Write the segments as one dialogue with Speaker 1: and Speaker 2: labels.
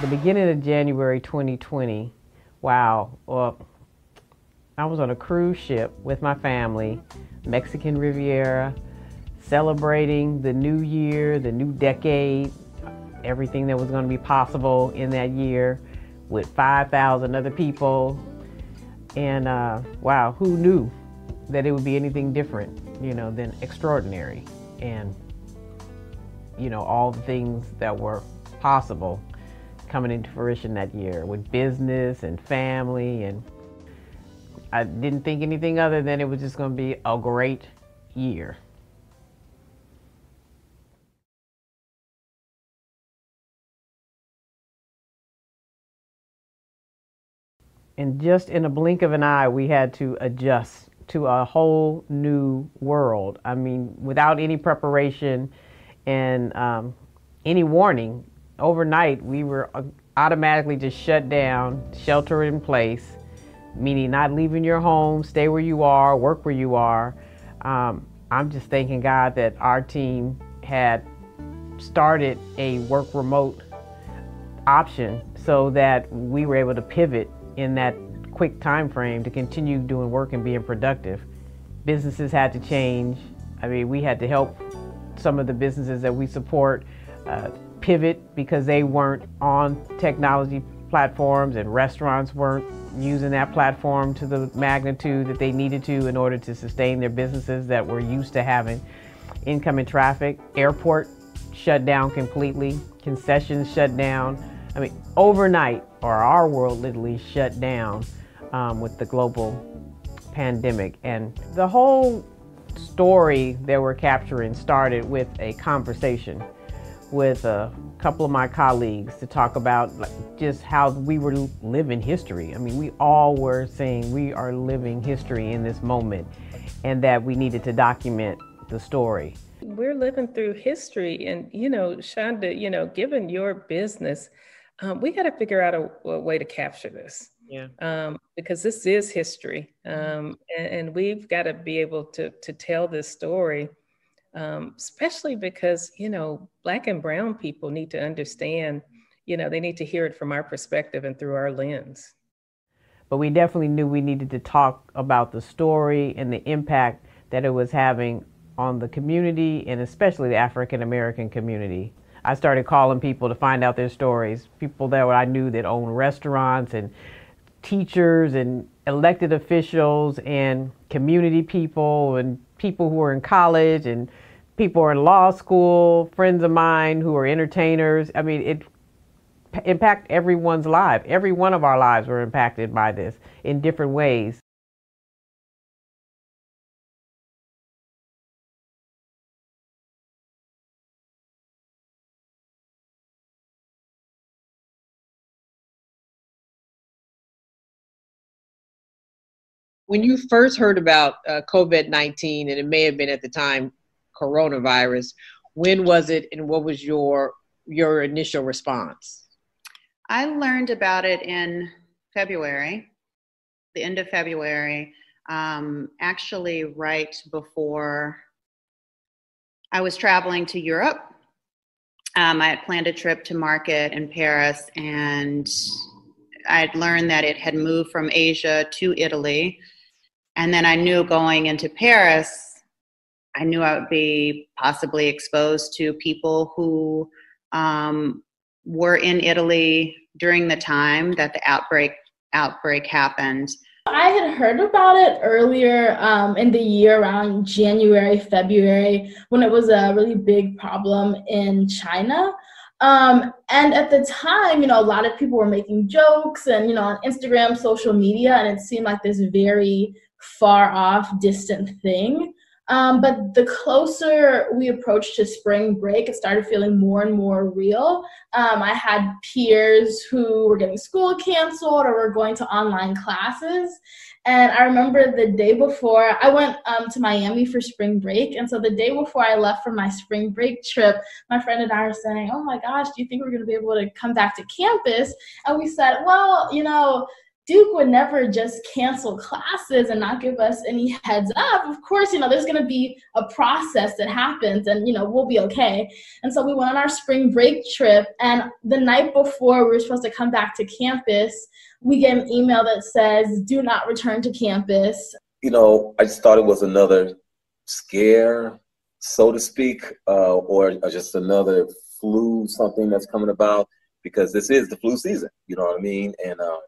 Speaker 1: the beginning of January 2020, wow, well, I was on a cruise ship with my family, Mexican Riviera, celebrating the new year, the new decade, everything that was going to be possible in that year with 5,000 other people. And uh, wow, who knew that it would be anything different, you know, than extraordinary and, you know, all the things that were possible coming into fruition that year with business and family. And I didn't think anything other than it was just going to be a great year. and just in a blink of an eye, we had to adjust to a whole new world. I mean, without any preparation and um, any warning, overnight we were uh, automatically just shut down, shelter in place, meaning not leaving your home, stay where you are, work where you are. Um, I'm just thanking God that our team had started a work remote option so that we were able to pivot in that quick time frame to continue doing work and being productive. Businesses had to change. I mean, we had to help some of the businesses that we support uh, pivot because they weren't on technology platforms and restaurants weren't using that platform to the magnitude that they needed to in order to sustain their businesses that were used to having incoming traffic. Airport shut down completely, concessions shut down. I mean, overnight, or our world literally shut down um, with the global pandemic. And the whole story that we're capturing started with a conversation with a couple of my colleagues to talk about just how we were living history. I mean, we all were saying we are living history in this moment and that we needed to document the story.
Speaker 2: We're living through history and, you know, Shonda, you know, given your business, um, we got to figure out a, a, way to capture this.
Speaker 1: Yeah.
Speaker 2: Um, because this is history, um, and, and, we've got to be able to to tell this story, um, especially because you know Black and Brown people need to understand. You know, they need to hear it from our perspective and through our lens.
Speaker 1: But we definitely knew we needed to talk about the story and the impact that it was having on the community and especially the African American community. I started calling people to find out their stories. People that I knew that owned restaurants and teachers and elected officials and community people and people who are in college and people are in law school, friends of mine who are entertainers. I mean, it impact everyone's life. Every one of our lives were impacted by this in different ways.
Speaker 3: When you first heard about uh, COVID 19, and it may have been at the time coronavirus, when was it and what was your your initial response?
Speaker 4: I learned about it in February, the end of February, um, actually, right before I was traveling to Europe. Um, I had planned a trip to market in Paris, and I had learned that it had moved from Asia to Italy and then I knew going into Paris, I knew I would be possibly exposed to people who um, were in Italy during the time that the outbreak outbreak happened.
Speaker 5: I had heard about it earlier um, in the year around January, February, when it was a really big problem in China. Um, and at the time, you know, a lot of people were making jokes and, you know, on Instagram, social media, and it seemed like this very far off, distant thing. Um, but the closer we approached to spring break, it started feeling more and more real. Um, I had peers who were getting school canceled or were going to online classes. And I remember the day before, I went um, to Miami for spring break. And so the day before I left for my spring break trip, my friend and I were saying, Oh my gosh, do you think we're going to be able to come back to campus? And we said, Well, you know, Duke would never just cancel classes and not give us any heads up. Of course, you know, there's going to be a process that happens and, you know, we'll be okay. And so we went on our spring break trip. And the night before we were supposed to come back to campus, we get an email that says, do not return to campus.
Speaker 6: You know, I just thought it was another scare, so to speak, uh, or just another flu, something that's coming about because this is the flu season. You know what I mean? And uh,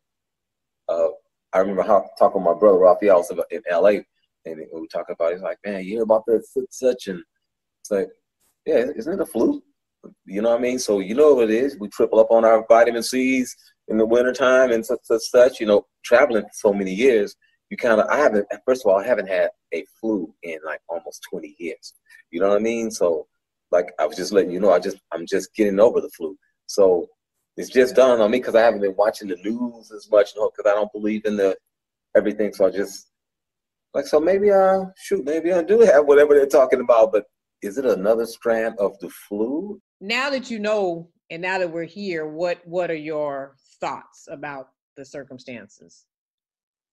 Speaker 6: uh, I remember how, talking with my brother Raphael in LA, and we were talking about. It. He's like, "Man, you hear about that such?" And it's like, "Yeah, isn't it a flu?" You know what I mean? So you know what it is. We triple up on our vitamin C's in the wintertime and such, such, such. You know, traveling so many years, you kind of. I haven't. First of all, I haven't had a flu in like almost 20 years. You know what I mean? So, like, I was just letting you know, I just, I'm just getting over the flu. So it's just dawned on me because I haven't been watching the news as much, because I don't believe in the everything. So I just like so maybe I shoot, maybe I do have whatever they're talking about, but is it another strand of the flu?
Speaker 7: Now that you know, and now that we're here, what what are your thoughts about the circumstances?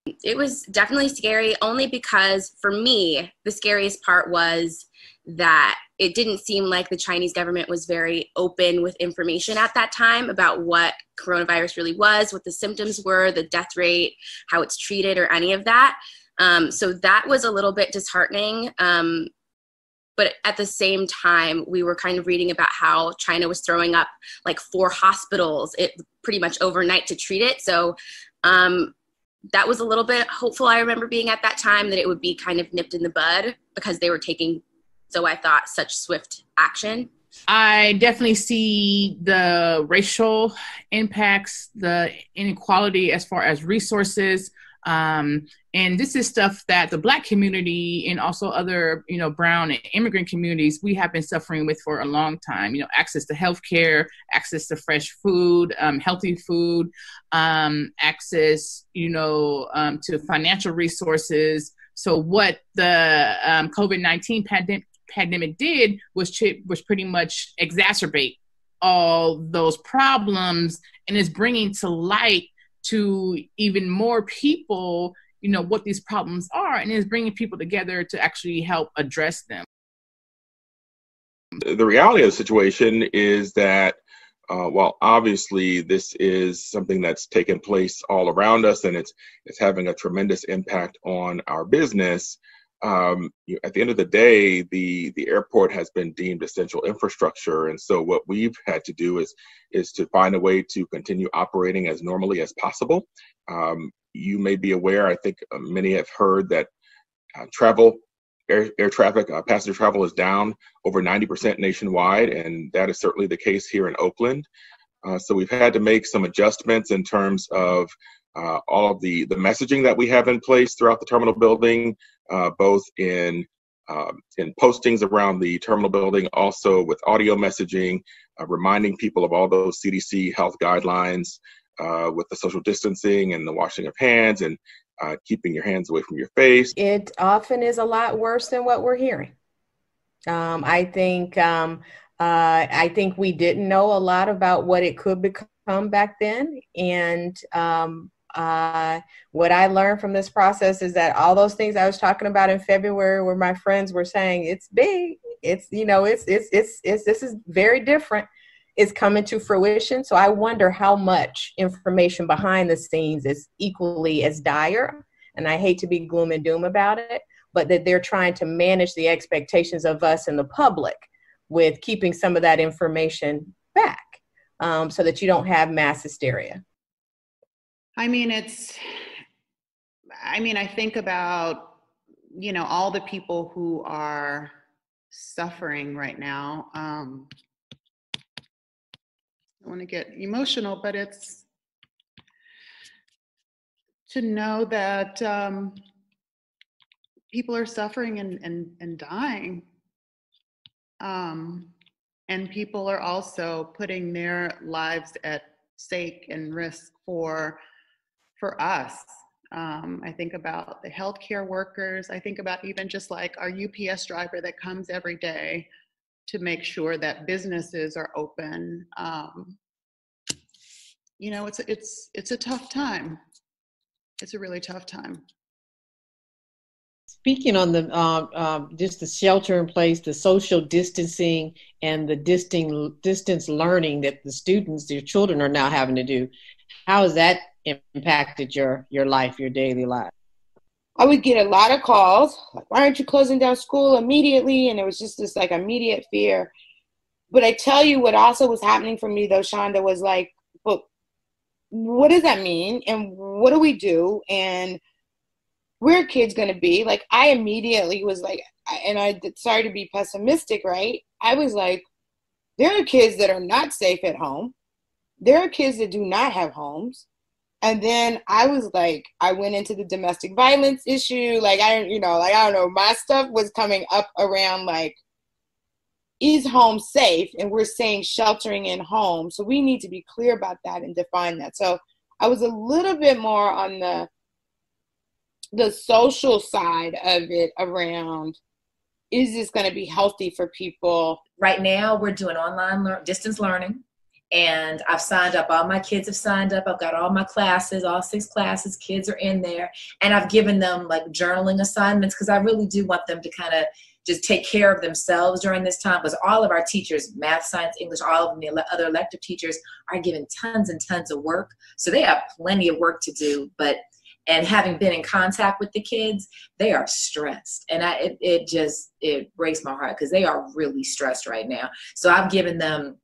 Speaker 8: It was definitely scary, only because for me, the scariest part was that it didn't seem like the Chinese government was very open with information at that time about what coronavirus really was, what the symptoms were, the death rate, how it's treated, or any of that. Um, so that was a little bit disheartening. Um, but at the same time, we were kind of reading about how China was throwing up like four hospitals, it pretty much overnight to treat it. So um, that was a little bit hopeful. I remember being at that time that it would be kind of nipped in the bud because they were taking so I thought such swift action.
Speaker 9: I definitely see the racial impacts, the inequality as far as resources. Um, and this is stuff that the black community and also other, you know, brown and immigrant communities, we have been suffering with for a long time. You know, access to healthcare, access to fresh food, um, healthy food, um, access, you know, um, to financial resources. So what the um, COVID nineteen pandemic pandemic did was ch- was pretty much exacerbate all those problems and is bringing to light to even more people you know what these problems are and is bringing people together to actually help address them
Speaker 10: the reality of the situation is that uh, while obviously this is something that's taken place all around us and it's it's having a tremendous impact on our business um, you, at the end of the day, the the airport has been deemed essential infrastructure, and so what we've had to do is is to find a way to continue operating as normally as possible. Um, you may be aware, I think uh, many have heard that uh, travel, air, air traffic, uh, passenger travel is down over 90% nationwide, and that is certainly the case here in Oakland. Uh, so we've had to make some adjustments in terms of uh, all of the, the messaging that we have in place throughout the terminal building, uh, both in um, in postings around the terminal building, also with audio messaging, reminding people of all those CDC health guidelines uh, with the social distancing and the washing of hands and uh, keeping your hands away from your face.
Speaker 11: It often is a lot worse than what we're hearing. Um, I think um, uh, I think we didn't know a lot about what it could become back then, and um, uh, what I learned from this process is that all those things I was talking about in February, where my friends were saying it's big, it's you know, it's it's it's it's this is very different, is coming to fruition. So I wonder how much information behind the scenes is equally as dire. And I hate to be gloom and doom about it, but that they're trying to manage the expectations of us and the public with keeping some of that information back, um, so that you don't have mass hysteria.
Speaker 4: I mean, it's, I mean, I think about, you know, all the people who are suffering right now. Um, I want to get emotional, but it's to know that um, people are suffering and, and, and dying. Um, and people are also putting their lives at stake and risk for for us. Um, I think about the healthcare workers. I think about even just like our UPS driver that comes every day to make sure that businesses are open. Um, you know, it's it's it's a tough time. it's a really tough time.
Speaker 7: Speaking on the uh, uh, just the shelter in place, the social distancing, and the distance distance learning that the students, your children, are now having to do, how has that impacted your your life, your daily life?
Speaker 12: I would get a lot of calls, like, why aren't you closing down school immediately? And it was just this like immediate fear. But I tell you what also was happening for me though, Shonda, was like, but what does that mean? And what do we do? And where are kids gonna be? Like I immediately was like, and I sorry to be pessimistic, right? I was like, there are kids that are not safe at home. There are kids that do not have homes and then I was like, I went into the domestic violence issue. Like, I, you know, like, I don't know, my stuff was coming up around like, is home safe? And we're saying sheltering in home. So we need to be clear about that and define that. So I was a little bit more on the, the social side of it around is this going to be healthy for people
Speaker 13: right now we're doing online lear- distance learning and I've signed up. All my kids have signed up. I've got all my classes, all six classes. Kids are in there, and I've given them like journaling assignments because I really do want them to kind of just take care of themselves during this time. Because all of our teachers, math, science, English, all of them, the other elective teachers, are given tons and tons of work, so they have plenty of work to do. But and having been in contact with the kids they are stressed and I, it, it just it breaks my heart because they are really stressed right now so i've given them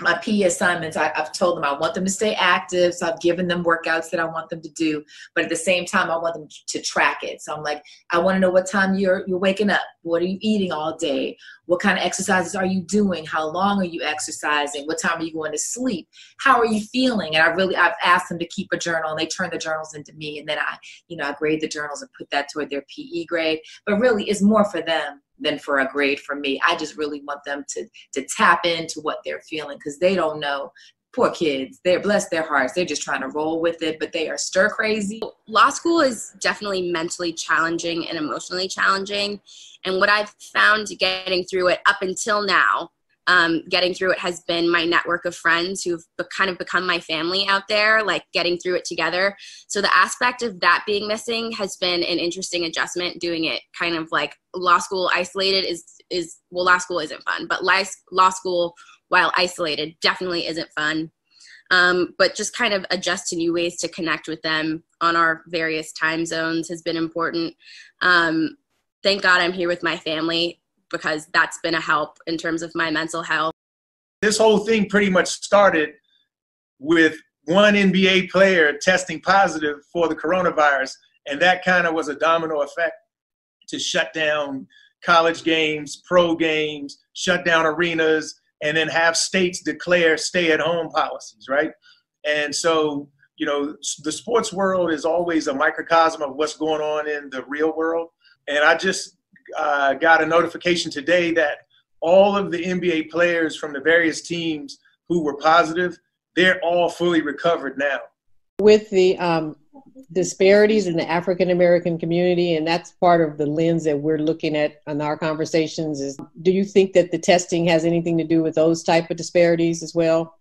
Speaker 13: my PE assignments, I, have told them I want them to stay active. So I've given them workouts that I want them to do. But at the same time, I want them to track it. So I'm like, I want to know what time you're you're waking up. What are you eating all day? What kind of exercises are you doing? How long are you exercising? What time are you going to sleep? How are you feeling? And I really I've asked them to keep a journal and they turn the journals into me. And then I, you know, I grade the journals and put that toward their PE grade. But really it's more for them than for a grade for me. I just really want them to to tap into what they're feeling because they don't know. Poor kids, they're bless their hearts. They're just trying to roll with it, but they are stir crazy.
Speaker 8: Law school is definitely mentally challenging and emotionally challenging. And what I've found getting through it up until now um, getting through it has been my network of friends who've be- kind of become my family out there, like getting through it together. So the aspect of that being missing has been an interesting adjustment. Doing it kind of like law school isolated is is well, law school isn't fun, but law school while isolated definitely isn't fun. Um, but just kind of adjust to new ways to connect with them on our various time zones has been important. Um, thank God I'm here with my family because that's been a help in terms of my mental health.
Speaker 14: This whole thing pretty much started with one NBA player testing positive for the coronavirus, and that kind of was a domino effect to shut down college games, pro games, shut down arenas, and then have states declare stay at home policies, right? And so, you know, the sports world is always a microcosm of what's going on in the real world. And I just uh, got a notification today that all of the NBA players from the various teams who were positive, they're all fully recovered now.
Speaker 7: With the um, disparities in the African American community, and that's part of the lens that we're looking at in our conversations, is do you think that the testing has anything to do with those type of disparities as well?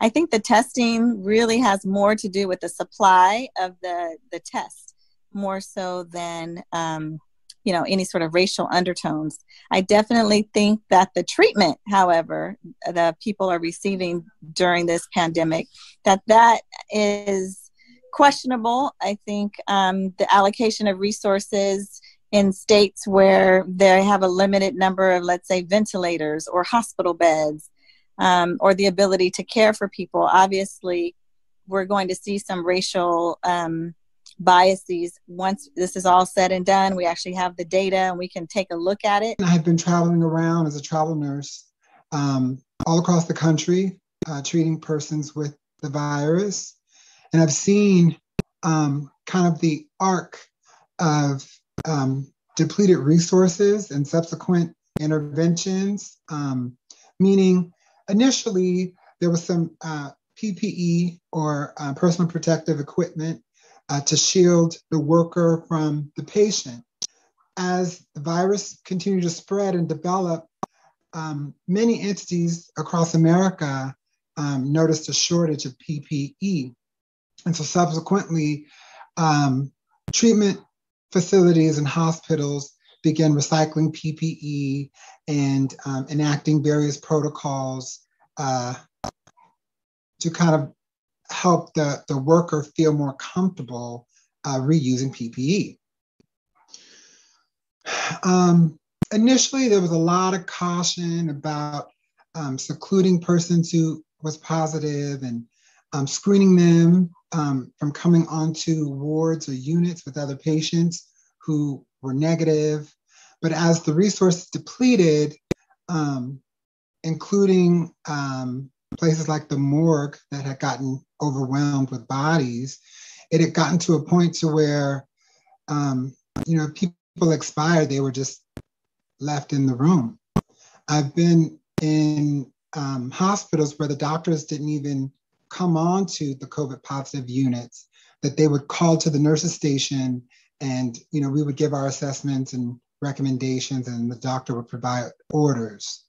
Speaker 15: I think the testing really has more to do with the supply of the the test more so than um, you know any sort of racial undertones. I definitely think that the treatment however the people are receiving during this pandemic that that is questionable. I think um, the allocation of resources in states where they have a limited number of let's say ventilators or hospital beds um, or the ability to care for people obviously we're going to see some racial um, biases. Once this is all said and done, we actually have the data and we can take a look at it.
Speaker 16: I have been traveling around as a travel nurse um, all across the country, uh, treating persons with the virus. And I've seen um, kind of the arc of um, depleted resources and subsequent interventions, um, meaning initially there was some uh, PPE or uh, personal protective equipment uh, to shield the worker from the patient. As the virus continued to spread and develop, um, many entities across America um, noticed a shortage of PPE. And so subsequently, um, treatment facilities and hospitals began recycling PPE and um, enacting various protocols uh, to kind of help the, the worker feel more comfortable uh, reusing PPE. Um, initially, there was a lot of caution about um, secluding persons who was positive and um, screening them um, from coming onto wards or units with other patients who were negative. But as the resources depleted, um, including um, places like the morgue that had gotten overwhelmed with bodies, it had gotten to a point to where, um, you know, people expired, they were just left in the room. I've been in um, hospitals where the doctors didn't even come on to the COVID positive units, that they would call to the nurses station and, you know, we would give our assessments and recommendations and the doctor would provide orders.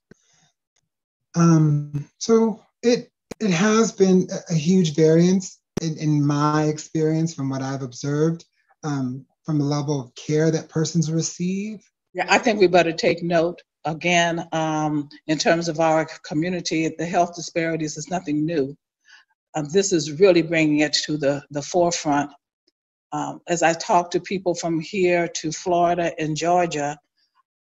Speaker 16: Um, so it, it has been a, huge variance in, in, my experience from what I've observed um, from the level of care that persons receive.
Speaker 17: Yeah, I think we better take note again um, in terms of our community. The health disparities is nothing new. Um, this is really bringing it to the, the forefront. Um, as I talk to people from here to Florida and Georgia,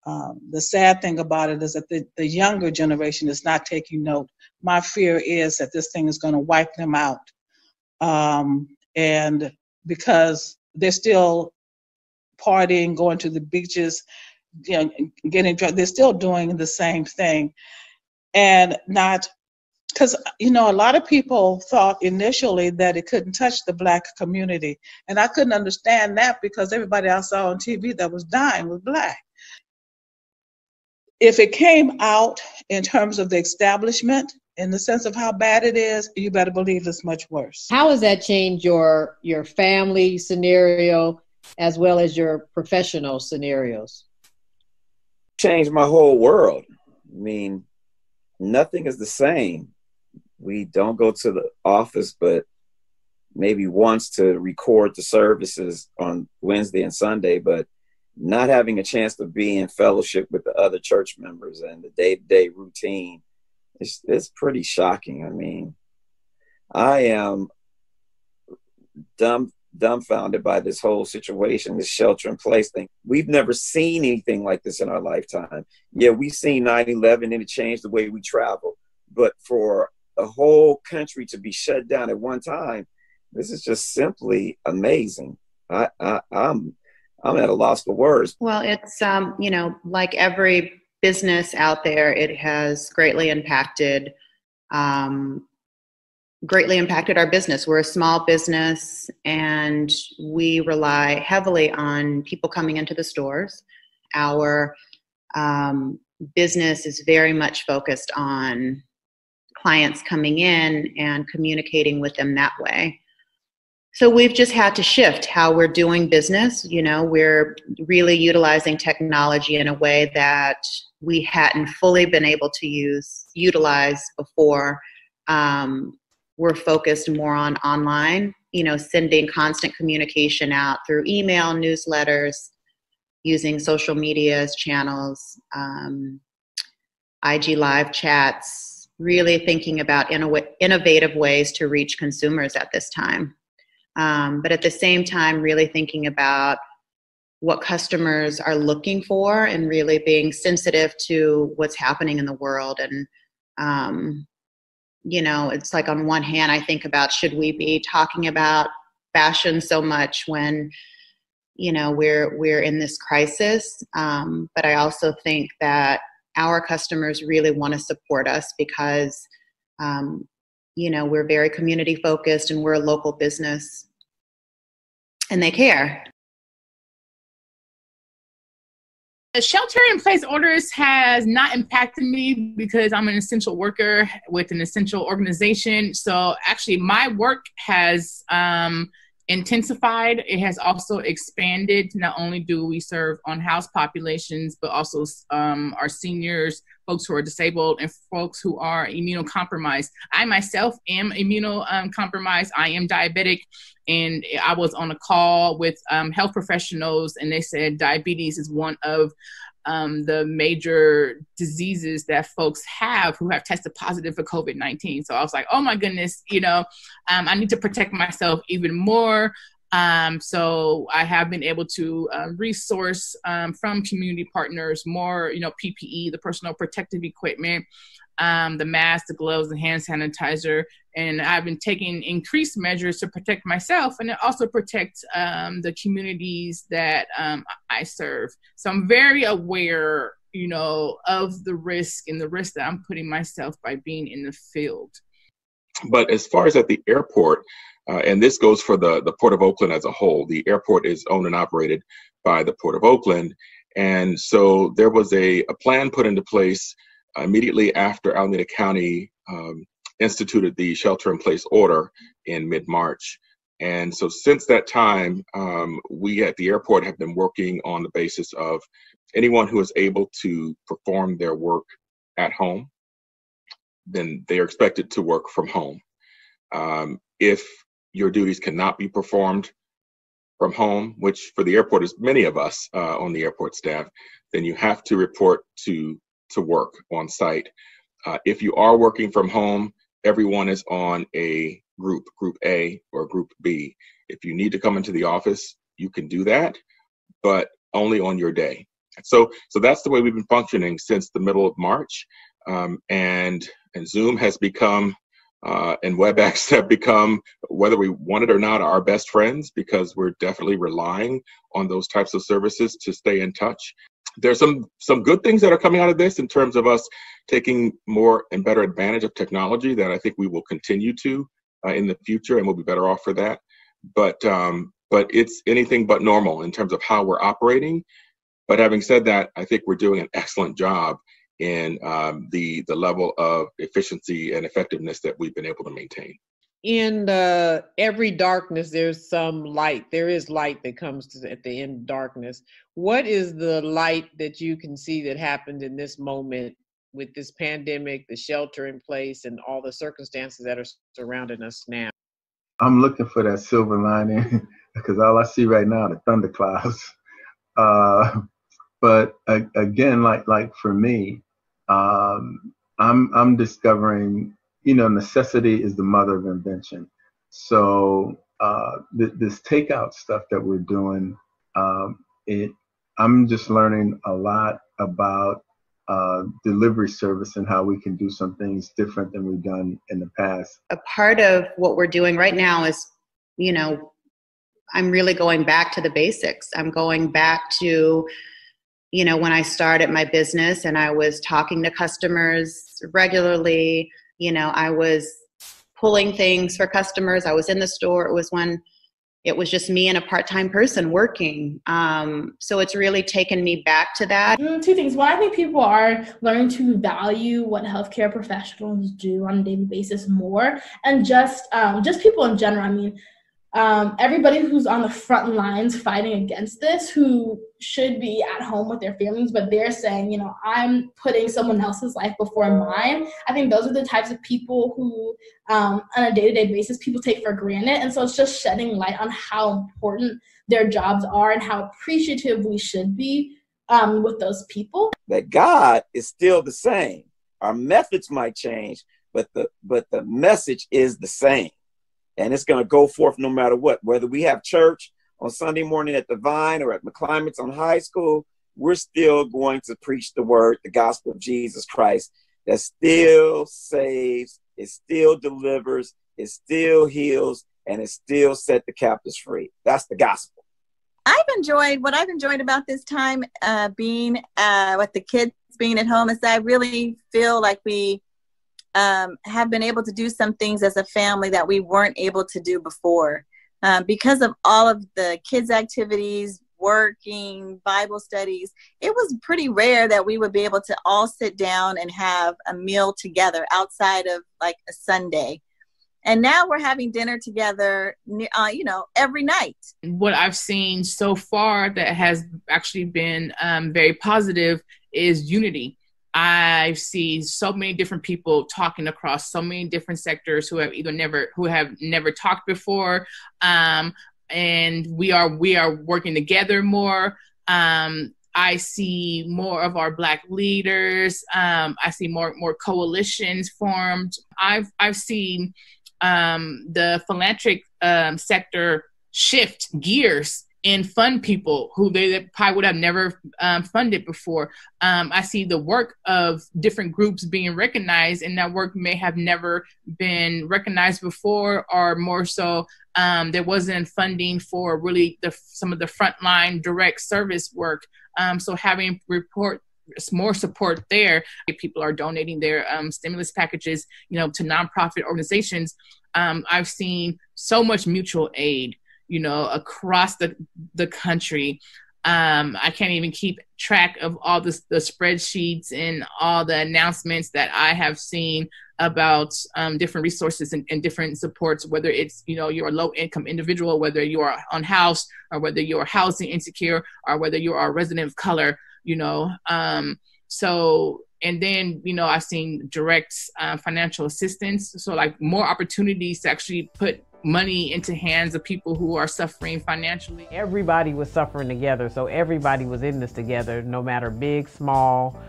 Speaker 17: um, the sad thing about it is that the, the younger generation is not taking note. My fear is that this thing is going to wipe them out. Um, and because they're still partying, going to the beaches, you know, getting drunk, they're still doing the same thing and not because you know a lot of people thought initially that it couldn't touch the black community and i couldn't understand that because everybody i saw on tv that was dying was black if it came out in terms of the establishment in the sense of how bad it is you better believe it's much worse.
Speaker 3: How has that changed your your family scenario as well as your professional scenarios?
Speaker 18: Changed my whole world. I mean nothing is the same. We don't go to the office, but maybe once to record the services on Wednesday and Sunday, but not having a chance to be in fellowship with the other church members and the day to day routine, it's, it's pretty shocking. I mean, I am dumb, dumbfounded by this whole situation, this shelter in place thing. We've never seen anything like this in our lifetime. Yeah, we've seen 9 11 and it changed the way we travel. But for a whole country to be shut down at one time. This is just simply amazing. I, I I'm I'm at a loss for words.
Speaker 4: Well, it's um, you know, like every business out there, it has greatly impacted um, greatly impacted our business. We're a small business and we rely heavily on people coming into the stores. Our um, business is very much focused on clients coming in and communicating with them that way. So we've just had to shift how we're doing business. You know, we're really utilizing technology in a way that we hadn't fully been able to use utilize before. Um, we're focused more on online. You know, sending constant communication out through email, newsletters, using social media as channels, um, IG live chats, really thinking about innovative ways to reach consumers at this time. Um, but at the same time, really thinking about what customers are looking for and really being sensitive to what's happening in the world. And, um, you know, it's like on one hand, I think about should we be talking about fashion so much when you know we're we're in this crisis um, but i also think that our customers really want to support us because um, you know we're very community focused and we're a local business and they care
Speaker 9: the shelter in place orders has not impacted me because I'm an essential worker with an essential organization. So actually, my work has um, intensified, it has also expanded. Not only do we serve on house populations, but also um, our seniors, folks who are disabled, and folks who are immunocompromised. I myself am immunocompromised. I am diabetic, and I was on a call with um, health professionals, and they said diabetes is one of um, the major diseases that folks have who have tested positive for COVID 19. So I was like, oh my goodness, you know, um, I need to protect myself even more. Um, so I have been able to uh, resource um, from community partners more, you know, PPE, the personal protective equipment, um, the mask, the gloves, the hand sanitizer, and I've been taking increased measures to protect myself and also protect um, the communities that um, I serve. So I'm very aware, you know, of the risk and the risk that I'm putting myself by being in the field.
Speaker 10: But as far as at the airport, uh, and this goes for the, the Port of Oakland as a whole. The airport is owned and operated by the Port of Oakland. And so there was a, a plan put into place immediately after Alameda County um, instituted the shelter in place order in mid March. And so since that time, um, we at the airport have been working on the basis of anyone who is able to perform their work at home, then they are expected to work from home. Um, if your duties cannot be performed from home, which for the airport is many of us uh, on the airport staff, then you have to report to to work on site. Uh, if you are working from home, everyone is on a group, group A or group B. If you need to come into the office, you can do that, but only on your day. So, so that's the way we've been functioning since the middle of March, um, and and Zoom has become uh, and WebEx have become, whether we want it or not, our best friends because we're definitely relying on those types of services to stay in touch there's some some good things that are coming out of this in terms of us taking more and better advantage of technology that I think we will continue to uh, in the future, and we'll be better off for that. But um, but it's anything but normal in terms of how we're operating. But having said that, I think we're doing an excellent job in um, the the level of efficiency and effectiveness that we've been able to maintain.
Speaker 3: In the every darkness there's some light. There is light that comes to the, at the end of darkness. What is the light that you can see that happened in this moment with this pandemic the shelter in place and all the circumstances that are surrounding us now?
Speaker 19: I'm looking for that silver lining because all i see right now are the thunderclouds. Uh, but uh, again like like for me um, i'm i'm discovering you know, necessity is the mother of invention. So uh, th- this takeout stuff that we're doing, um, it, I'm just learning a lot about uh, delivery service and how we can do some things different than we've done in the past.
Speaker 4: A part of what we're doing right now is, you know, I'm really going back to the basics. I'm going back to, you know, when I started my business and I was talking to customers regularly, you know i was pulling things for customers. I was in the store. It was when it was just me and a part-time person working. Um, so it's really taken me back to that.
Speaker 5: Mm, two things. One i think people are learning to value what healthcare professionals do on a daily basis more? And just um, just people in general i mean um, everybody who's on the front lines fighting against this who should be at home with their families but they're saying you know i'm putting someone else's life before mine. I think those are the types of people who um, on a day-to-day basis people take for granted. And so it's just shedding light on how important their jobs are and how appreciative we should be um, with those people.
Speaker 18: That god is still the same. Our methods might change but the but the message is the same and it's going to go forth no matter what. Whether we have church on Sunday morning at the Vine or at McClymonds on high school, we're still going to preach the word, the gospel of Jesus Christ that still saves, it still delivers, it still heals, and it still set the captives free. That's the gospel.
Speaker 20: I've enjoyed what I've enjoyed about this time uh, being uh, with the kids being at home is that I really feel like we um, have been able to do some things as a family that we weren't able to do before. Um, because of all of the kids' activities, working, Bible studies, it was pretty rare that we would be able to all sit down and have a meal together outside of like a Sunday. and now we're having dinner together uh, you know every night
Speaker 9: what i've seen so far that has actually been um, very positive is unity i see so many different people talking across so many different sectors who have either never who have never talked before um, and we are we are working together more um, I see more of our black leaders. Um, I see more more coalitions formed. I've I've seen um, the philanthropic um, sector shift gears and fund people who they probably would have never um, funded before. Um, I see the work of different groups being recognized, and that work may have never been recognized before, or more so, um, there wasn't funding for really the, some of the frontline direct service work. Um, so having report more support there. People are donating their um, stimulus packages, you know, to nonprofit organizations. Um, I've seen so much mutual aid, you know, across the the country. Um, I can't even keep track of all the, the spreadsheets and all the announcements that I have seen about um, different resources and, and, different supports, whether it's, you know, you're a low income individual, whether you are unhoused or whether you're housing insecure or whether you are a resident of color you know. Um, so and then you know I've seen direct uh, financial assistance, so like more opportunities to actually put money into hands of people who are suffering financially.
Speaker 1: Everybody was suffering together, so everybody was in this together, no matter big, small,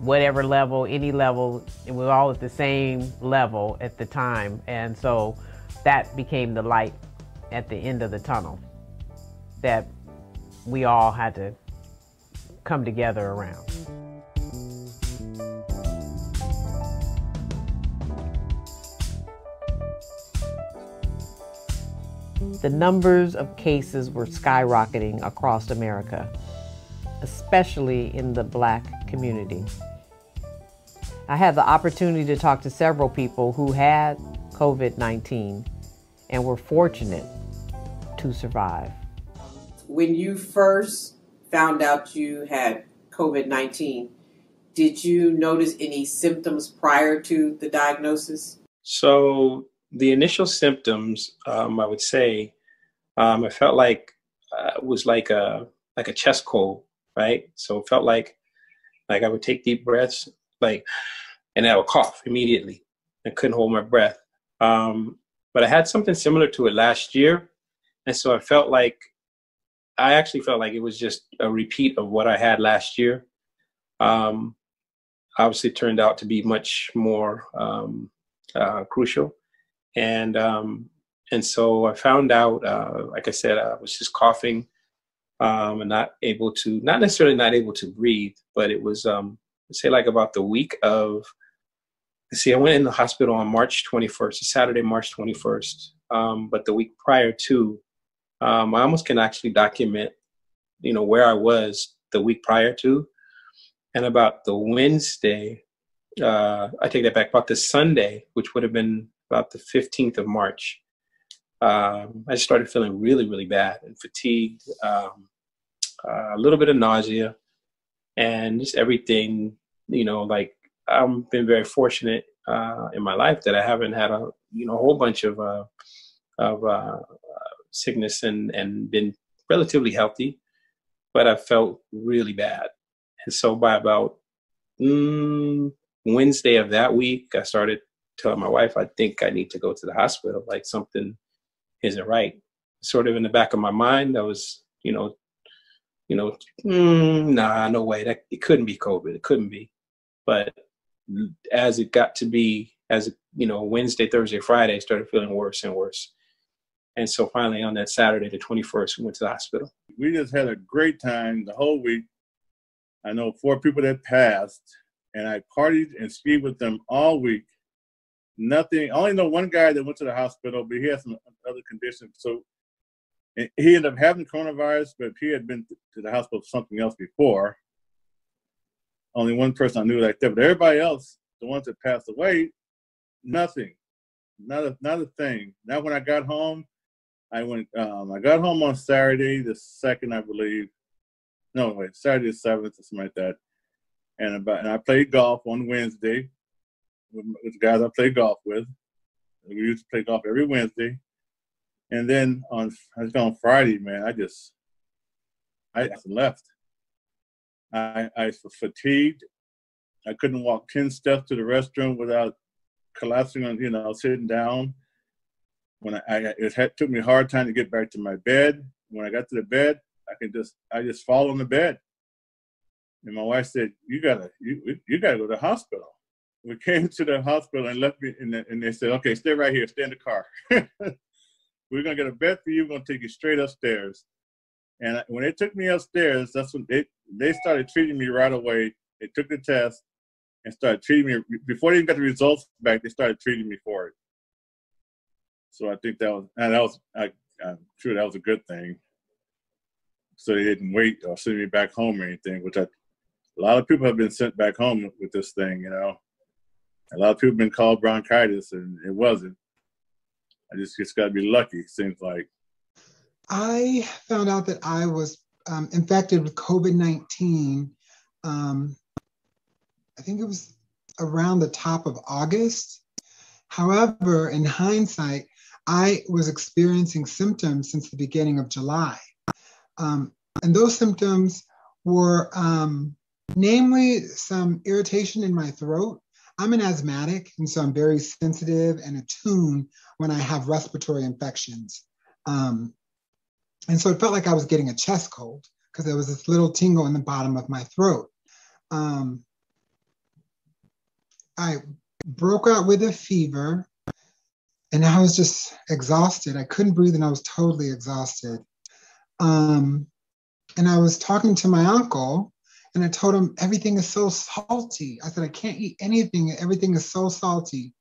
Speaker 1: whatever level, any level. It was all at the same level at the time, and so that became the light at the end of the tunnel that we all had to come together around. The numbers of cases were skyrocketing across America, especially in the black community. I had the opportunity to talk to several people who had COVID 19 and were fortunate to survive.
Speaker 7: When you first found out you had COVID 19, did you notice any symptoms prior to the diagnosis?
Speaker 21: So, the initial symptoms, um, I would say, um, I felt like uh, it was like a like a chest cold, right? So it felt like like I would take deep breaths, like, and I would cough immediately. I couldn't hold my breath. Um, but I had something similar to it last year, and so I felt like I actually felt like it was just a repeat of what I had last year. Um, obviously, turned out to be much more um, uh, crucial, and um, and so I found out, uh, like I said, I was just coughing um, and not able to, not necessarily not able to breathe, but it was, um, say, like about the week of. See, I went in the hospital on March 21st, Saturday, March 21st. Um, but the week prior to, um, I almost can actually document, you know, where I was the week prior to, and about the Wednesday, uh, I take that back. About the Sunday, which would have been about the 15th of March, um, I started feeling really, really bad and fatigued, um, uh, a little bit of nausea, and just everything. You know, like I've been very fortunate uh, in my life that I haven't had a you know a whole bunch of uh, of uh, sickness and and been relatively healthy, but I felt really bad. And so by about mm, Wednesday of that week, I started telling my wife, I think I need to go to the hospital. Like something isn't right. Sort of in the back of my mind, I was, you know, you know, mm, nah, no way. That it couldn't be COVID. It couldn't be. But as it got to be, as you know, Wednesday, Thursday, Friday, I started feeling worse and worse. And so finally on that Saturday, the 21st, we went to the hospital.
Speaker 22: We just had a great time the whole week. I know four people that passed, and I partied and skied with them all week. Nothing, I only know one guy that went to the hospital, but he had some other conditions. So he ended up having coronavirus, but he had been to the hospital for something else before. Only one person I knew like that, but everybody else, the ones that passed away, nothing, not a not a thing. Now when I got home, I went. Um, I got home on Saturday, the second, I believe. No, wait, Saturday the seventh, or something like that. And about, and I played golf on Wednesday with, with the guys I played golf with. We used to play golf every Wednesday. And then on on Friday, man, I just I left. I I was fatigued. I couldn't walk ten steps to the restroom without collapsing on, you know, sitting down. When I, I it had, took me a hard time to get back to my bed. When I got to the bed, I could just I just fall on the bed. And my wife said, "You gotta you you gotta go to the hospital." We came to the hospital and left me, and, and they said, "Okay, stay right here, stay in the car. We're gonna get a bed for you. We're gonna take you straight upstairs." And when they took me upstairs, that's when they they started treating me right away. They took the test and started treating me before they even got the results back. They started treating me for it. So I think that was and that was I, I'm sure that was a good thing. So they didn't wait or send me back home or anything, which I, a lot of people have been sent back home with this thing. You know, a lot of people have been called bronchitis, and it wasn't. I just just got to be lucky. Seems like.
Speaker 16: I found out that I was um, infected with COVID 19. Um, I think it was around the top of August. However, in hindsight, I was experiencing symptoms since the beginning of July. Um, and those symptoms were um, namely some irritation in my throat. I'm an asthmatic, and so I'm very sensitive and attuned when I have respiratory infections. Um, and so it felt like I was getting a chest cold because there was this little tingle in the bottom of my throat. Um, I broke out with a fever and I was just exhausted. I couldn't breathe and I was totally exhausted. Um, and I was talking to my uncle and I told him everything is so salty. I said, I can't eat anything. Everything is so salty.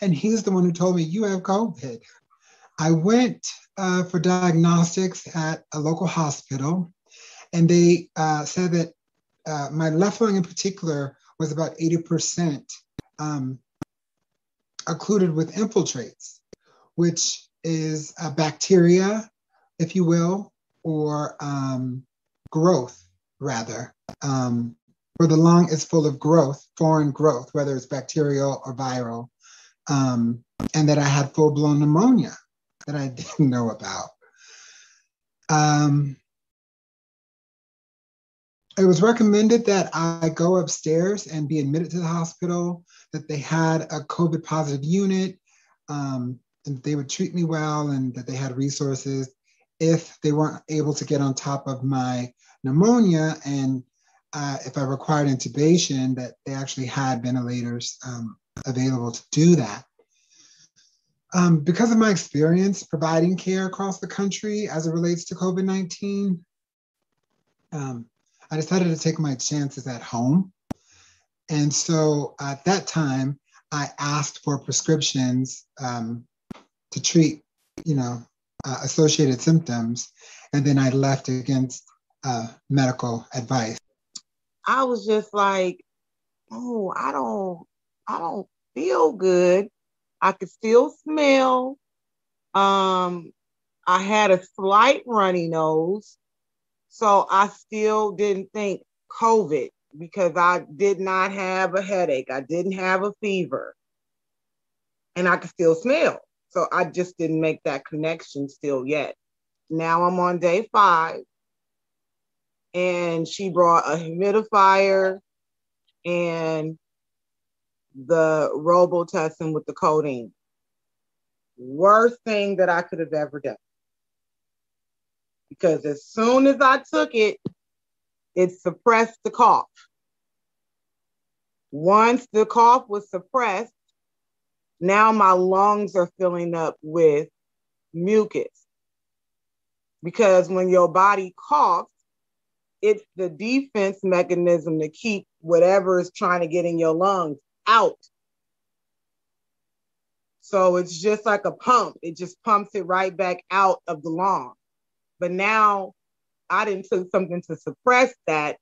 Speaker 16: And he's the one who told me, You have COVID. I went uh, for diagnostics at a local hospital, and they uh, said that uh, my left lung in particular was about 80% um, occluded with infiltrates, which is a bacteria, if you will, or um, growth, rather. Um, where the lung is full of growth, foreign growth, whether it's bacterial or viral, um, and that I had full blown pneumonia that I didn't know about. Um, it was recommended that I go upstairs and be admitted to the hospital, that they had a COVID positive unit, um, and they would treat me well, and that they had resources if they weren't able to get on top of my pneumonia and uh, if I required intubation, that they actually had ventilators um, available to do that. Um, because of my experience providing care across the country as it relates to COVID 19, um, I decided to take my chances at home. And so at that time, I asked for prescriptions um, to treat, you know, uh, associated symptoms, and then I left against uh, medical advice.
Speaker 23: I was just like, oh, I don't, I don't feel good. I could still smell. Um, I had a slight runny nose, so I still didn't think COVID because I did not have a headache. I didn't have a fever, and I could still smell. So I just didn't make that connection still yet. Now I'm on day five, and she brought a humidifier and the Robitussin with the codeine. Worst thing that I could have ever done. Because as soon as I took it, it suppressed the cough. Once the cough was suppressed, now my lungs are filling up with mucus. Because when your body coughs, it's the defense mechanism to keep whatever is trying to get in your lungs out. So it's just like a pump. It just pumps it right back out of the lung. But now I didn't took something to suppress that.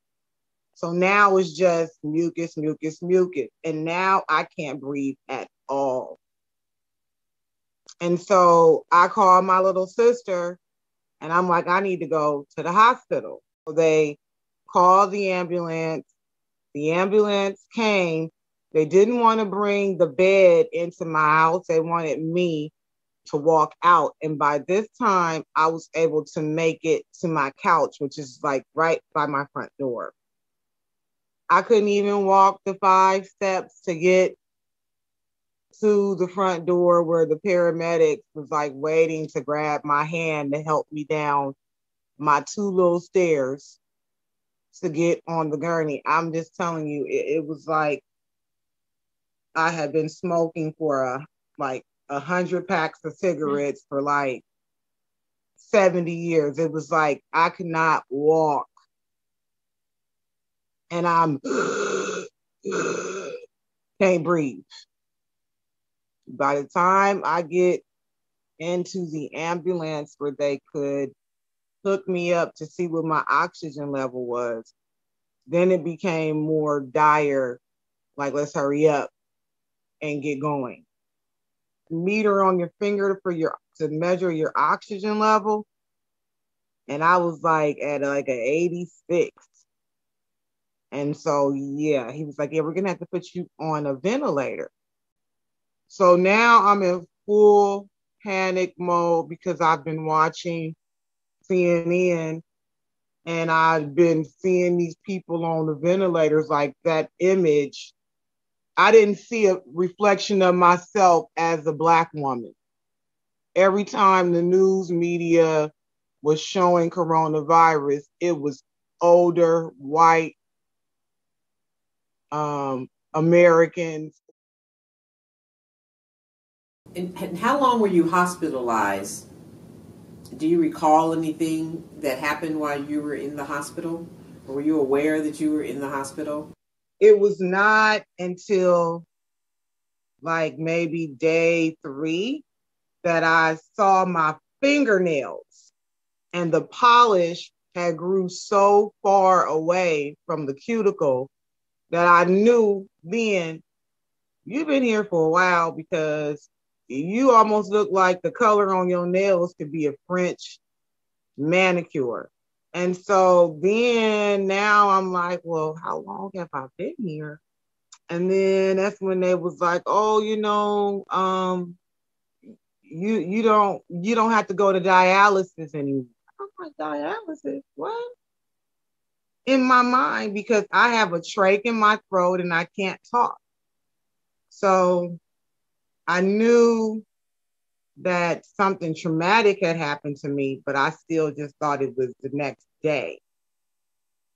Speaker 23: So now it's just mucus, mucus, mucus. And now I can't breathe at all. And so I called my little sister and I'm like, I need to go to the hospital. They called the ambulance. The ambulance came They didn't want to bring the bed into my house. They wanted me to walk out. And by this time, I was able to make it to my couch, which is like right by my front door. I couldn't even walk the five steps to get to the front door where the paramedics was like waiting to grab my hand to help me down my two little stairs to get on the gurney. I'm just telling you, it, it was like I had been smoking for a like a hundred packs of cigarettes for like 70 years. It was like I could not walk. And I'm can't breathe. By the time I get into the ambulance where they could hook me up to see what my oxygen level was, then it became more dire, like let's hurry up and get going. Meter on your finger for your to measure your oxygen level. And I was like at like an 86. And so yeah, he was like, Yeah, we're gonna have to put you on a ventilator. So now I'm in full panic mode because I've been watching CNN and I've been seeing these people on the ventilators, like that image. I didn't see a reflection of myself as a Black woman. Every time the news media was showing coronavirus, it was older, white um, Americans
Speaker 7: And, and how long were you hospitalized? Do you recall anything that happened while you were in the hospital? Or were you aware that you were in the hospital?
Speaker 23: It was not until like maybe day three that I saw my fingernails and the polish had grew so far away from the cuticle that I knew then you've been here for a while because you almost look like the color on your nails could be a French manicure. And so then now I'm like, well, how long have I been here? And then that's when they was like, oh, you know, um, you you don't you don't have to go to dialysis anymore. I'm like, dialysis? What? In my mind, because I have a trach in my throat and I can't talk. So I knew that something traumatic had happened to me, but I still just thought it was the next day.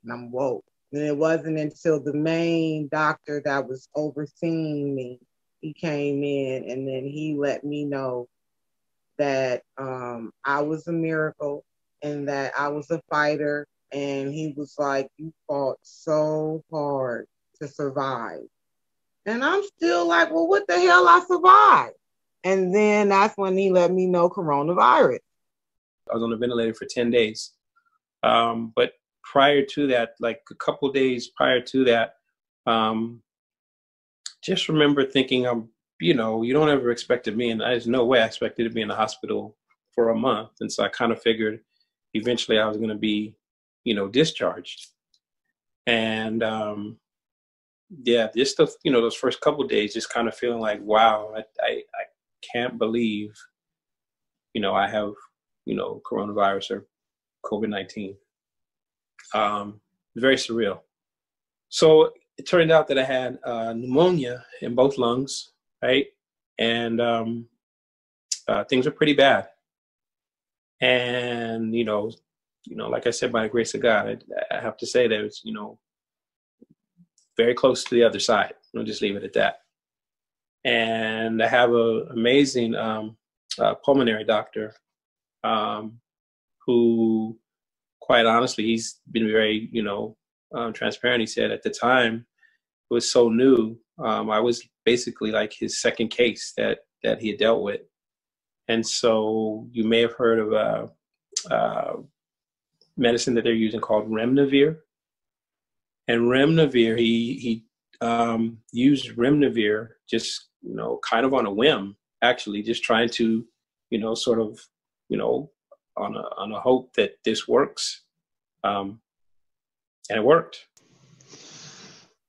Speaker 23: And I'm woke. And it wasn't until the main doctor that was overseeing me, he came in and then he let me know that um, I was a miracle and that I was a fighter. And he was like, You fought so hard to survive. And I'm still like, well, what the hell? I survived. And then that's when he let me know coronavirus.
Speaker 21: I was on the ventilator for 10 days. Um, but prior to that, like a couple days prior to that, um, just remember thinking, I'm, you know, you don't ever expect me, and there's no way I expected to be in the hospital for a month. And so I kind of figured eventually I was going to be, you know, discharged. And um, yeah, just the you know those first couple days, just kind of feeling like, wow, I, I I can't believe, you know, I have you know coronavirus or COVID nineteen. Um, very surreal. So it turned out that I had uh, pneumonia in both lungs, right, and um, uh, things were pretty bad. And you know, you know, like I said, by the grace of God, I, I have to say there's you know very close to the other side. We'll just leave it at that. And I have an amazing um, uh, pulmonary doctor um, who, quite honestly, he's been very, you know, um, transparent. He said at the time it was so new. Um, I was basically like his second case that that he had dealt with. And so you may have heard of a, a medicine that they're using called Remdesivir and Remdesivir, he he um, used Remdesivir just you know kind of on a whim, actually, just trying to you know sort of you know on a on a hope that this works, um, and it worked.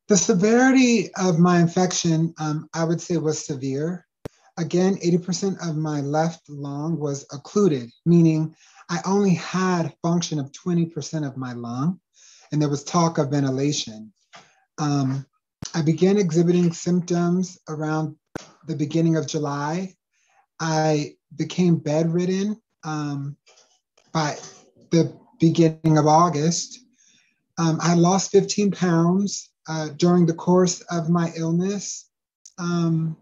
Speaker 16: The severity of my infection, um, I would say, was severe. Again, 80% of my left lung was occluded, meaning I only had function of 20% of my lung, and there was talk of ventilation. Um, I began exhibiting symptoms around the beginning of July. I became bedridden um, by the beginning of August. Um, I lost 15 pounds uh, during the course of my illness. Um,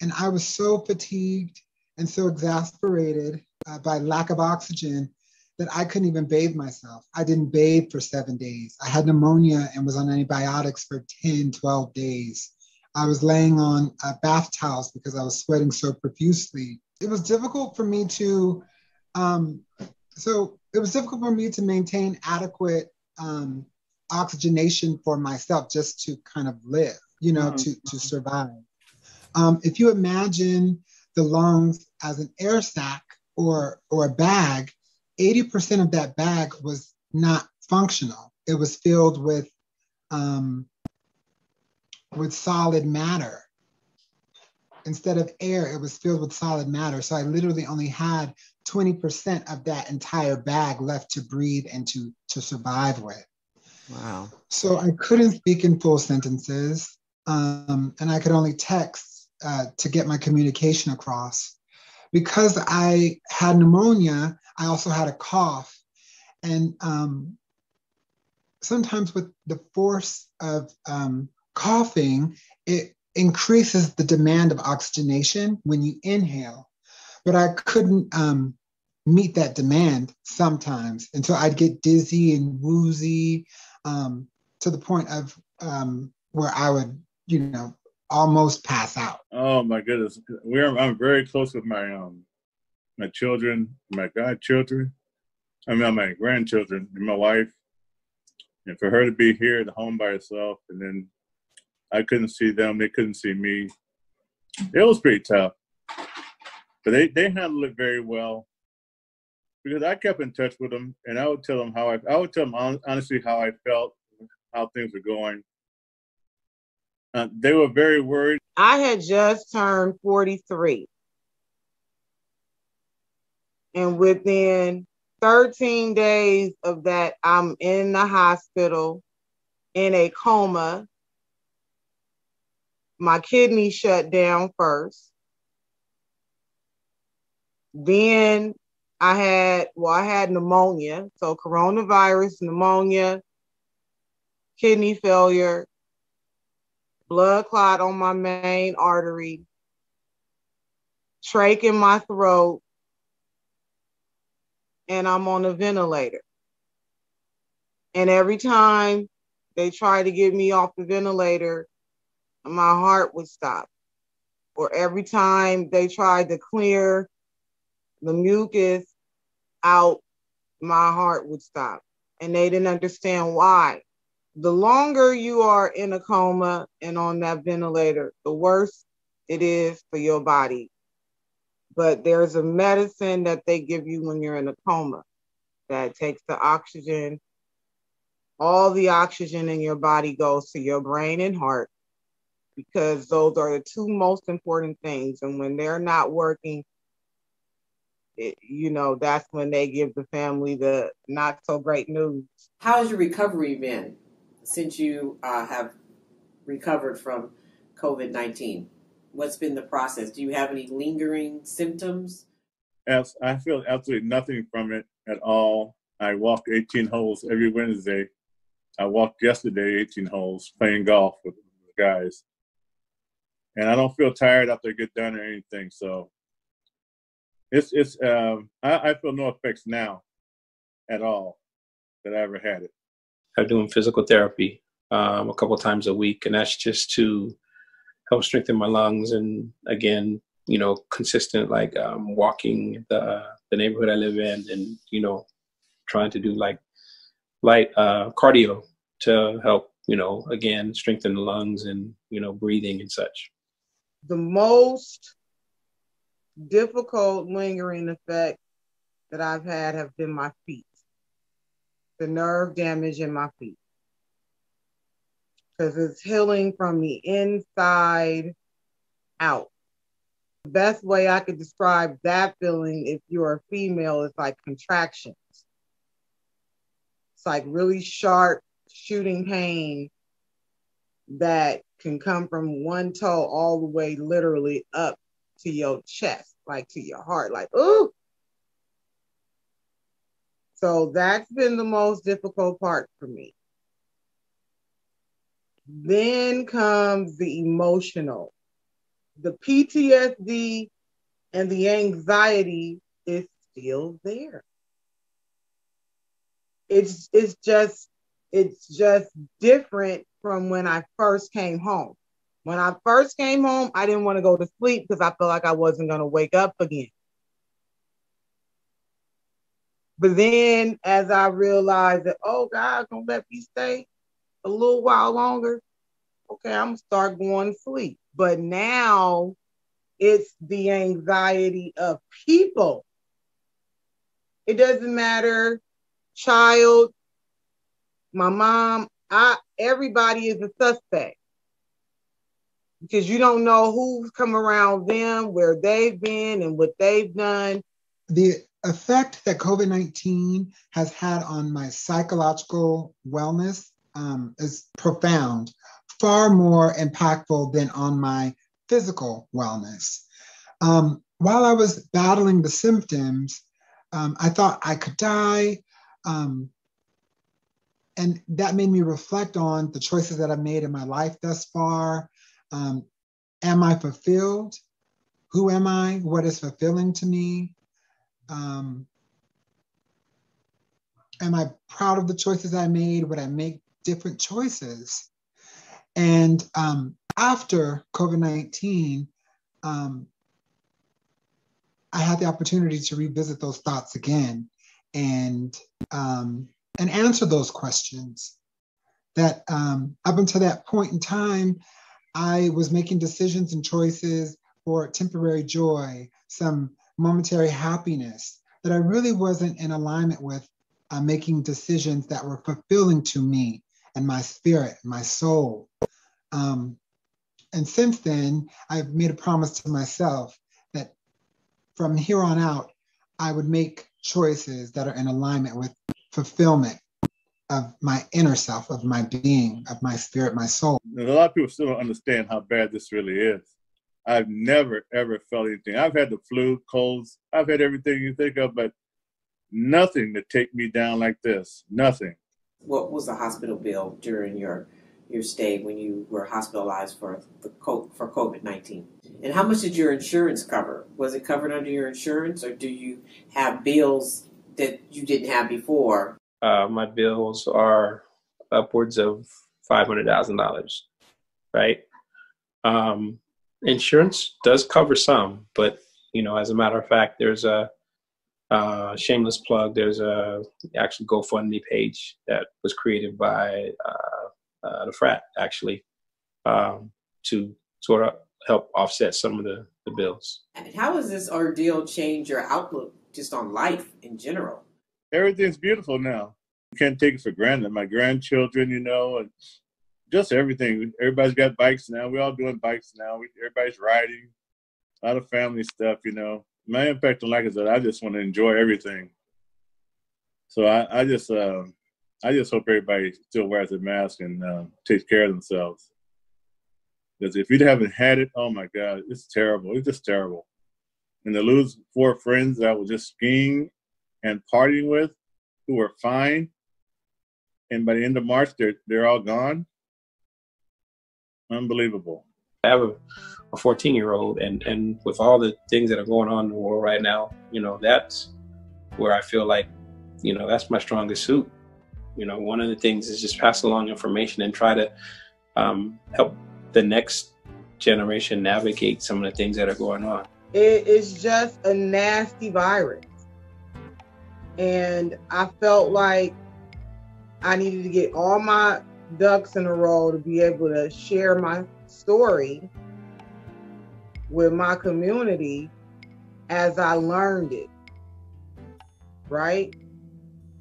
Speaker 16: and I was so fatigued and so exasperated uh, by lack of oxygen that I couldn't even bathe myself. I didn't bathe for seven days. I had pneumonia and was on antibiotics for 10, 12 days. I was laying on uh, bath towels because I was sweating so profusely. It was difficult for me to, um, so it was difficult for me to maintain adequate um, oxygenation for myself just to kind of live, you know, mm-hmm. to, to survive. Um, if you imagine the lungs as an air sac or, or a bag, 80% of that bag was not functional. It was filled with, um, with solid matter. Instead of air, it was filled with solid matter. So I literally only had 20% of that entire bag left to breathe and to, to survive with.
Speaker 1: Wow.
Speaker 16: So I couldn't speak in full sentences, um, and I could only text uh, to get my communication across. Because I had pneumonia, I also had a cough. And um, sometimes with the force of um, coughing, it increases the demand of oxygenation when you inhale. But I couldn't um, meet that demand sometimes. And so I'd get dizzy and woozy um, to the point of um, where I would, you know, almost pass out.
Speaker 22: Oh my goodness, we're I'm very close with my um my children, my godchildren. I mean, my grandchildren and my wife. And for her to be here at home by herself, and then I couldn't see them, they couldn't see me. It was pretty tough, but they they handled it very well because I kept in touch with them, and I would tell them how I, I would tell them honestly how I felt, how things were going. Uh, they were very worried.
Speaker 23: I had just turned 43. And within 13 days of that, I'm in the hospital in a coma. My kidney shut down first. Then I had, well, I had pneumonia. So coronavirus, pneumonia, kidney failure, blood clot on my main artery, trach in my throat, and I'm on a ventilator. And every time they tried to get me off the ventilator, my heart would stop. Or every time they tried to clear the mucus out, my heart would stop. And they didn't understand why. The longer you are in a coma and on that ventilator, the worse it is for your body. But there's a medicine that they give you when you're in a coma that takes the oxygen. All the oxygen in your body goes to your brain and heart because those are the two most important things. And when they're not working, it, you know, that's when they give the family the not so great news.
Speaker 7: How has your recovery been since you uh, have recovered from COVID 19? What's been the process? Do you have any lingering symptoms?
Speaker 22: As I feel absolutely nothing from it at all. I walk 18 holes every Wednesday. I walked yesterday 18 holes playing golf with the guys. And I don't feel tired after I get done or anything. So it's it's um, I, I feel no effects now at all that I ever had it.
Speaker 21: I'm doing physical therapy um, a couple times a week, and that's just to help strengthen my lungs and again, you know, consistent like um, walking the the neighborhood I live in, and you know, trying to do like light uh, cardio to help, you know, again strengthen the lungs and you know, breathing and such.
Speaker 23: The most difficult lingering effect that I've had have been my feet, the nerve damage in my feet. Because it's healing from the inside out. The best way I could describe that feeling if you're a female is like contractions. It's like really sharp shooting pain that can come from one toe all the way literally up to your chest, like to your heart, like, ooh. So that's been the most difficult part for me. Then comes the emotional. The PTSD and the anxiety is still there. It's it's just it's just different from when I first came home. When I first came home, I didn't want to go to sleep because I felt like I wasn't going to wake up again. But then as I realized that, oh, God, gonna let me stay a little while longer, okay, I'm gonna start going to sleep. But now it's the anxiety of people. It doesn't matter, child, my mom, I everybody is a suspect because you don't know who's come around them, where they've been, and what they've done.
Speaker 16: The effect that COVID 19 has had on my psychological wellness um, is profound, far more impactful than on my physical wellness. Um, while I was battling the symptoms, um, I thought I could die. Um, and that made me reflect on the choices that I've made in my life thus far. Um, am I fulfilled? Who am I? What is fulfilling to me? Um, am I proud of the choices I made? Would I make different choices? And um, after COVID 19, um, I had the opportunity to revisit those thoughts again and um, and answer those questions. That um, up until that point in time, I was making decisions and choices for temporary joy, some momentary happiness that I really wasn't in alignment with uh, making decisions that were fulfilling to me and my spirit, my soul. Um, and since then, I've made a promise to myself that from here on out, I would make choices that are in alignment with fulfillment of my inner self, of my being, of my spirit, my soul.
Speaker 22: A lot of people still don't understand how bad this really is. I've never ever felt anything. I've had the flu, colds, I've had everything you think of, but nothing to take me down like this. Nothing.
Speaker 7: What was the hospital bill during your your stay when you were hospitalized for the for COVID nineteen? And how much did your insurance cover? Was it covered under your insurance, or do you have bills that you didn't have before?
Speaker 21: Uh, my bills are upwards of five hundred thousand dollars, right? Um, insurance does cover some, but you know, as a matter of fact, there's a uh, shameless plug. There's a actually GoFundMe page that was created by uh, uh, the frat actually um, to sort of help offset some of the, the bills.
Speaker 7: And how has this ordeal changed your outlook just on life in general?
Speaker 22: Everything's beautiful now. You can't take it for granted. My grandchildren, you know, and just everything. Everybody's got bikes now. We're all doing bikes now. We, everybody's riding. A lot of family stuff, you know. My impact on like I said, I just want to enjoy everything. So I, I just, uh, I just hope everybody still wears a mask and uh, takes care of themselves. Because if you haven't had it, oh my God, it's terrible. It's just terrible. And to lose four friends that was just skiing and partying with, who were fine, and by the end of March, they're they're all gone. Unbelievable.
Speaker 21: Have a, a 14 year old, and, and with all the things that are going on in the world right now, you know, that's where I feel like, you know, that's my strongest suit. You know, one of the things is just pass along information and try to um, help the next generation navigate some of the things that are going on.
Speaker 23: It is just a nasty virus. And I felt like I needed to get all my ducks in a row to be able to share my story with my community as I learned it. Right?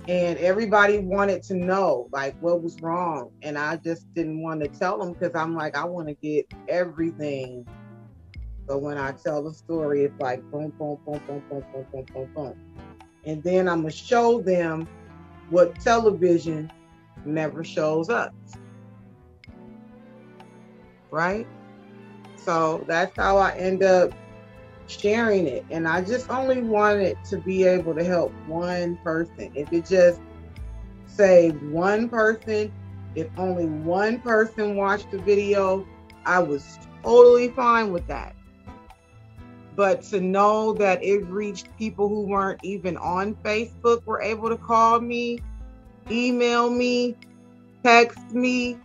Speaker 23: and everybody wanted to know like what was wrong and i just didn't want to tell them because i'm like i want to get everything so when i tell the story it's like boom boom boom boom boom boom boom boom boom and then i'm gonna show them what television never shows us right so that's how i end up sharing it. And I just only wanted to be able to help one person. If it just saved one person, if only one person watched the video, I was totally fine with that. But to know that it reached people who weren't even on Facebook were able to call me, email me, text me,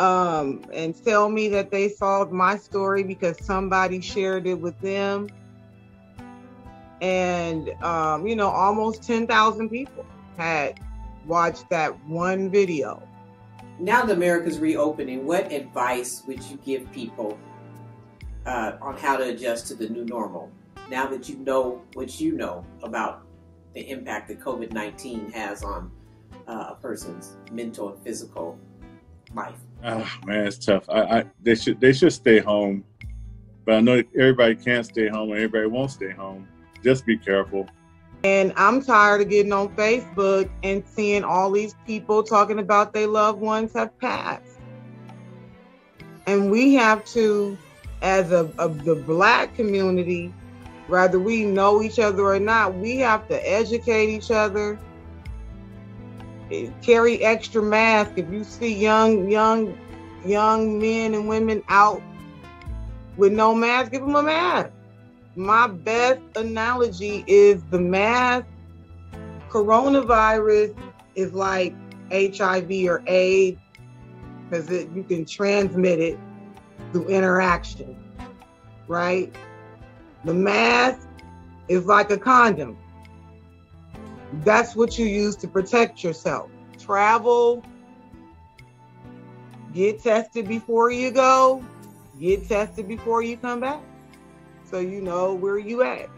Speaker 23: um, and tell me that they saw my story because somebody shared it with them and um, you know almost 10,000 people had watched that one video.
Speaker 7: Now that America's reopening, what advice would you give people uh, on how to adjust to the new normal? Now that you know what you know about the impact that COVID 19 has on uh, a person's mental and physical life.
Speaker 22: Oh man, it's tough. I, I, they should they should stay home, but I know everybody can't stay home and everybody won't stay home just be careful.
Speaker 23: And I'm tired of getting on Facebook and seeing all these people talking about their loved ones have passed. And we have to, as a of the black community, whether we know each other or not, we have to educate each other. Carry extra mask. If you see young, young, young men and women out with no mask, give them a mask my best analogy is the mask. Coronavirus is like HIV or AIDS because you can transmit it through interaction, right? The mask is like a condom. That's what you use to protect yourself. Travel, get tested before you go, get tested before you come back so you know where you at.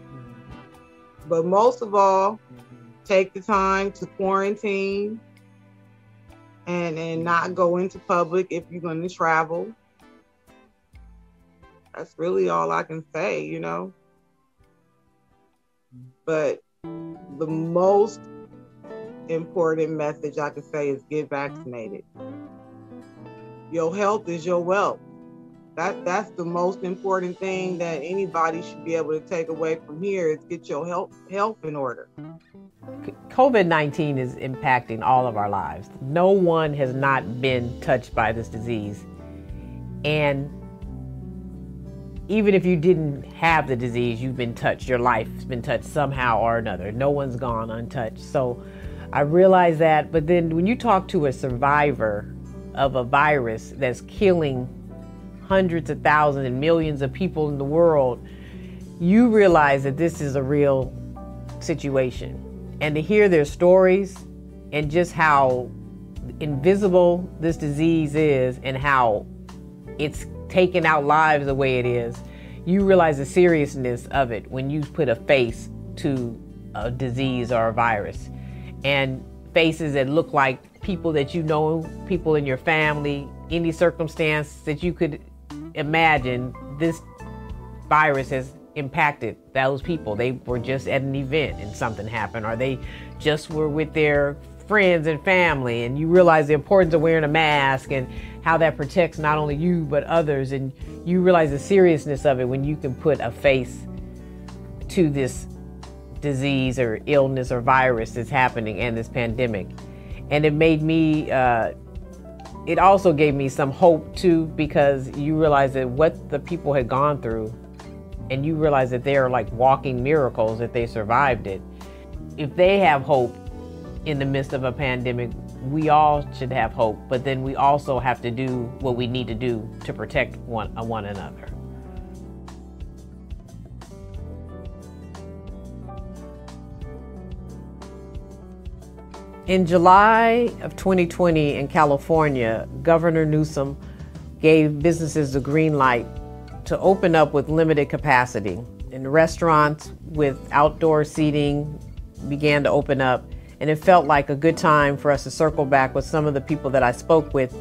Speaker 23: But most of all, take the time to quarantine and and not go into public if you're going to travel. That's really all I can say, you know. But the most important message I can say is get vaccinated. Your health is your wealth. That that's the most important thing that anybody should be able to take away from here is get your health health in order.
Speaker 1: COVID 19 is impacting all of our lives. No one has not been touched by this disease. And even if you didn't have the disease, you've been touched. Your life's been touched somehow or another. No one's gone untouched. So I realize that. But then when you talk to a survivor of a virus that's killing hundreds of thousands and millions of people in the world, you realize that this is a real situation. And to hear their stories and just how invisible this disease is and how it's taking out lives the way it is, you realize the seriousness of it when you put a face to a disease or a virus. And faces that look like people that you know, people in your family, any circumstance that you could imagine this virus has impacted those people. They were just at an event and something happened, or they just were with their friends and family, and you realize the importance of wearing a mask and how that protects not only you but others. And you realize the seriousness of it when you can put a face to this disease or illness or virus that's happening and this pandemic. And it made me uh, it also gave me some hope too because you realize that what the people had gone through and you realize that they are like walking miracles that they survived it. If they have hope in the midst of a pandemic, we all should have hope, but then we also have to do what we need to do to protect one, uh, one another. In July of 2020 in California, Governor Newsom gave businesses the green light to open up with limited capacity. And restaurants with outdoor seating began to open up. And it felt like a good time for us to circle back with some of the people that I spoke with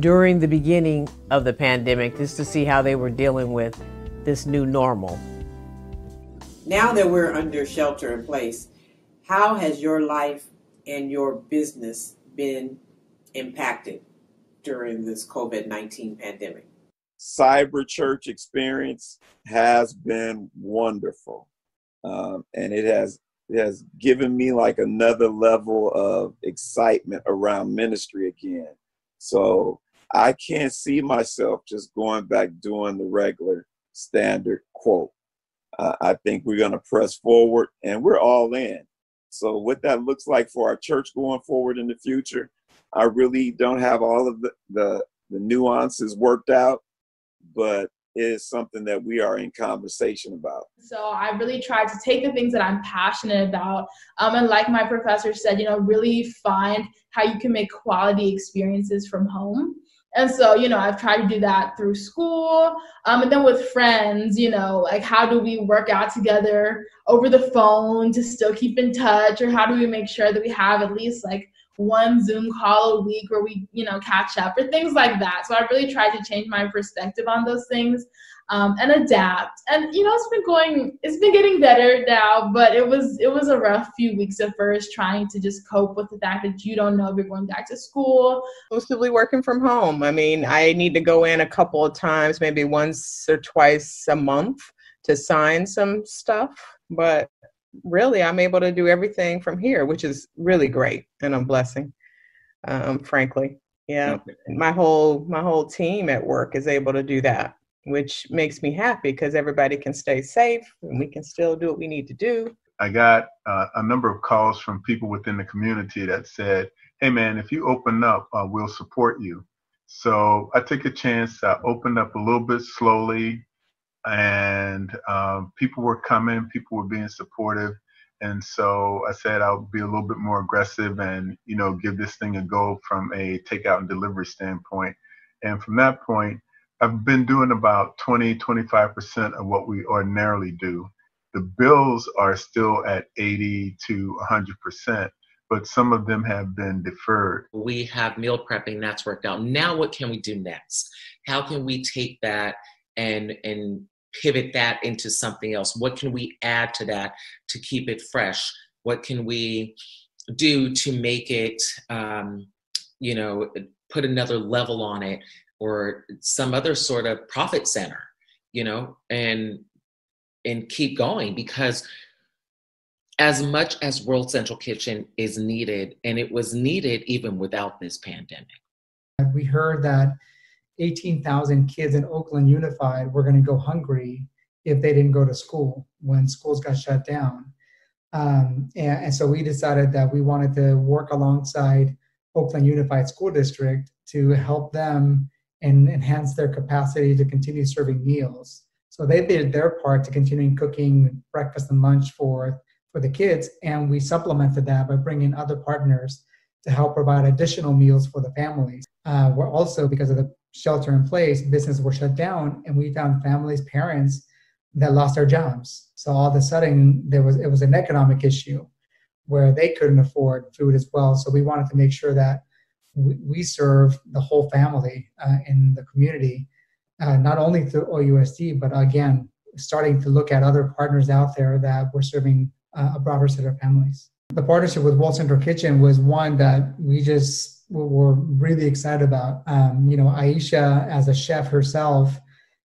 Speaker 1: during the beginning of the pandemic just to see how they were dealing with this new normal.
Speaker 7: Now that we're under shelter in place, how has your life and your business been impacted during this COVID 19 pandemic?
Speaker 18: Cyber church experience has been wonderful. Um, and it has it has given me like another level of excitement around ministry again. So I can't see myself just going back doing the regular standard quote. Uh, I think we're going to press forward and we're all in. So, what that looks like for our church going forward in the future, I really don't have all of the, the, the nuances worked out, but is something that we are in conversation about.
Speaker 5: So I really try to take the things that I'm passionate about, um, and like my professor said, you know, really find how you can make quality experiences from home. And so, you know, I've tried to do that through school. Um, and then with friends, you know, like how do we work out together over the phone to still keep in touch? Or how do we make sure that we have at least like one Zoom call a week where we, you know, catch up or things like that. So I really tried to change my perspective on those things um, and adapt. And you know, it's been going, it's been getting better now, but it was it was a rough few weeks at first trying to just cope with the fact that you don't know if you're going back to school.
Speaker 11: Mostly working from home. I mean, I need to go in a couple of times, maybe once or twice a month to sign some stuff, but really I'm able to do everything from here, which is really great and a blessing, um, frankly. Yeah, my whole my whole team at work is able to do that which makes me happy because everybody can stay safe and we can still do what we need to do.
Speaker 19: I got uh, a number of calls from people within the community that said, "Hey, man, if you open up, uh, we'll support you." So I took a chance. I opened up a little bit slowly, and um, people were coming. People were being supportive, and so I said I'll be a little bit more aggressive and you know give this thing a go from a takeout and delivery standpoint. And from that point, I've been doing about 20, 25% of what we ordinarily do. The bills are still at 80 to 100%, but some of them have been deferred.
Speaker 24: We have meal prepping, that's worked out. Now, what can we do next? How can we take that and, and pivot that into something else? What can we add to that to keep it fresh? What can we do to make it, um, you know, put another level on it or some other sort of profit center you know and and keep going because as much as world central kitchen is needed and it was needed even without this pandemic
Speaker 25: we heard that 18,000 kids in Oakland Unified were going to go hungry if they didn't go to school when schools got shut down. Um, and, and, so we decided that we wanted to work alongside Oakland Unified School District to help them and enhance their capacity to continue serving meals. So they did their part to continuing cooking breakfast and lunch for, for the kids, and we supplemented that by bringing other partners to help provide additional meals for the families. Uh, we're also, because of the shelter in place, businesses were shut down, and we found families, parents that lost their jobs. So all of a sudden, there was it was an economic issue where they couldn't afford food as well. So we wanted to make sure that we, serve the whole family uh, in the community, uh, not only through OUSD, but again, starting to look at other partners out there that we're serving uh, a broader set of families. The partnership with World Central Kitchen was one that we just were really excited about. Um, you know, Aisha, as a chef herself,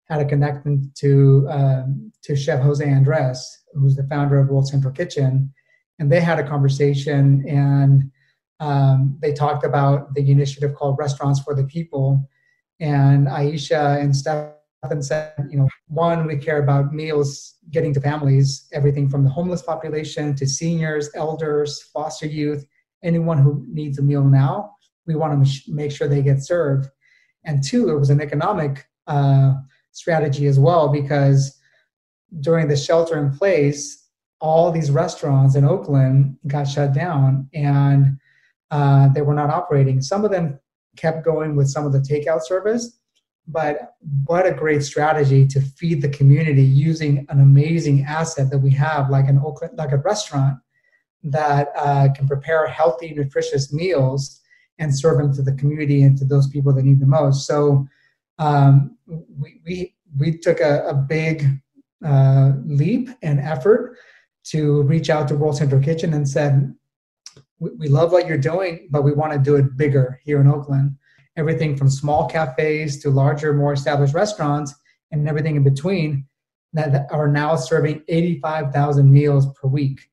Speaker 25: had a connection to um, to Chef Jose Andres, who's the founder of World Central Kitchen, and they had a conversation and um, they talked about the initiative called Restaurants for the People. And Aisha and Stefan said, you know, one, we care about meals getting to families, everything from the homeless population to seniors, elders, foster youth, anyone who needs a meal now, we want to make sure they get served. And two, it was an economic uh, strategy as well because during the shelter in place, all these restaurants in Oakland got shut down and uh, they were not operating. Some of them kept going with some of the takeout service, but what a great strategy to feed the community using an amazing asset that we have, like an Oakland, like a restaurant that uh, can prepare healthy, nutritious meals and serve them to the community and to those people that need the most. So um, we, we, we took a, a big uh, leap and effort to reach out to World Central Kitchen and said, we, we love what you're doing, but we want to do it bigger here in Oakland. Everything from small cafes to larger, more established restaurants and everything in between that are now serving 85,000 meals per week.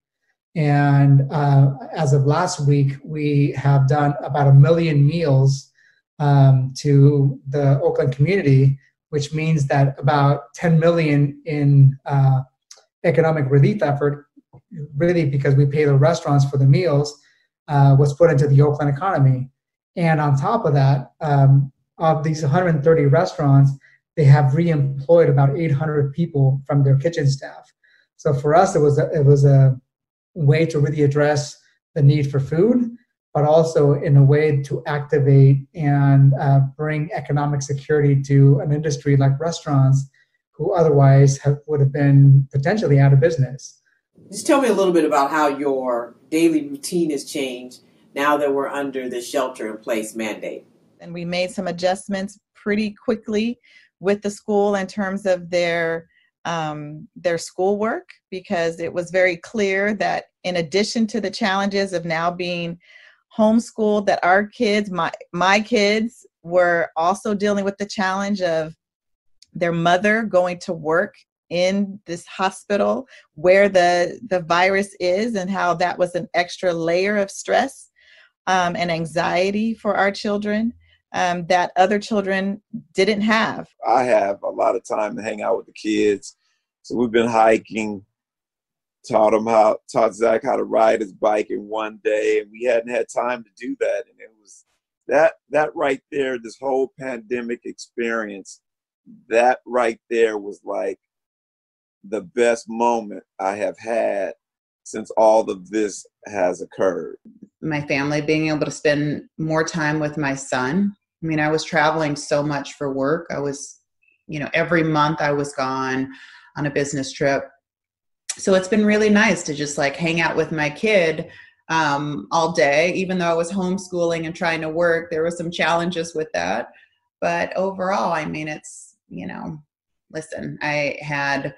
Speaker 25: And uh, as of last week, we have done about a million meals um, to the Oakland community, which means that about 10 million in uh, economic relief effort, really because we pay the restaurants for the meals, uh, was put into the Oakland economy. And on top of that, um, of these 130 restaurants, they have re-employed about 800 people from their kitchen staff. So for us, it was a, it was a way to really address the need for food, but also in a way to activate and uh, bring economic security to an industry like restaurants, who otherwise have, would have been potentially out of business.
Speaker 7: Just tell me a little bit about how your daily routine has changed now that we're under the shelter in place mandate.
Speaker 15: And we made some adjustments pretty quickly with the school in terms of their um, their schoolwork because it was very clear that in addition to the challenges of now being homeschooled that our kids my my kids were also dealing with the challenge of their mother going to work in this hospital where the the virus is and how that was an extra layer of stress um, and anxiety for our children um, that other children didn't have.
Speaker 18: I have a lot of time to hang out with the kids. So we've been hiking, taught him how, taught Zach how to ride his bike in one day, and we hadn't had time to do that. And it was that that right there, this whole pandemic experience, that right there was like the best moment I have had since all of this has occurred.
Speaker 4: My family being able to spend more time with my son I mean, I was traveling so much for work. I was, you know, every month I was gone on a business trip. So it's been really nice to just like hang out with my kid um, all day, even though I was homeschooling and trying to work. There were some challenges with that. But overall, I mean, it's, you know, listen, I had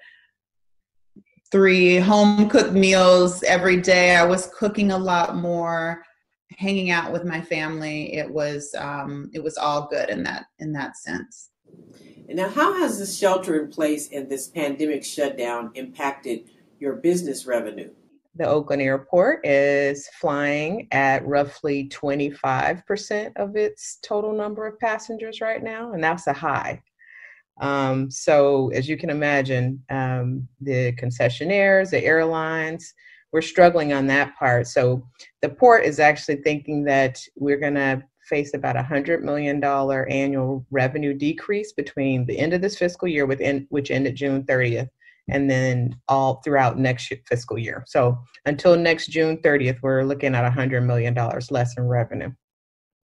Speaker 4: three home cooked meals every day. I was cooking a lot more hanging out with my family it was um, it was all good in that in that sense
Speaker 7: now how has this shelter in place and this pandemic shutdown impacted your business revenue
Speaker 11: the Oakland airport is flying at roughly 25% of its total number of passengers right now, and that's a high. Um, so, as you can imagine, um, the concessionaires, the airlines, we're struggling on that part. So the port is actually thinking that we're going to face about a hundred million dollar annual revenue decrease between the end of this fiscal year, within which ended June 30th, and then all throughout next fiscal year. So until next June 30th, we're looking at a hundred million dollars less in revenue.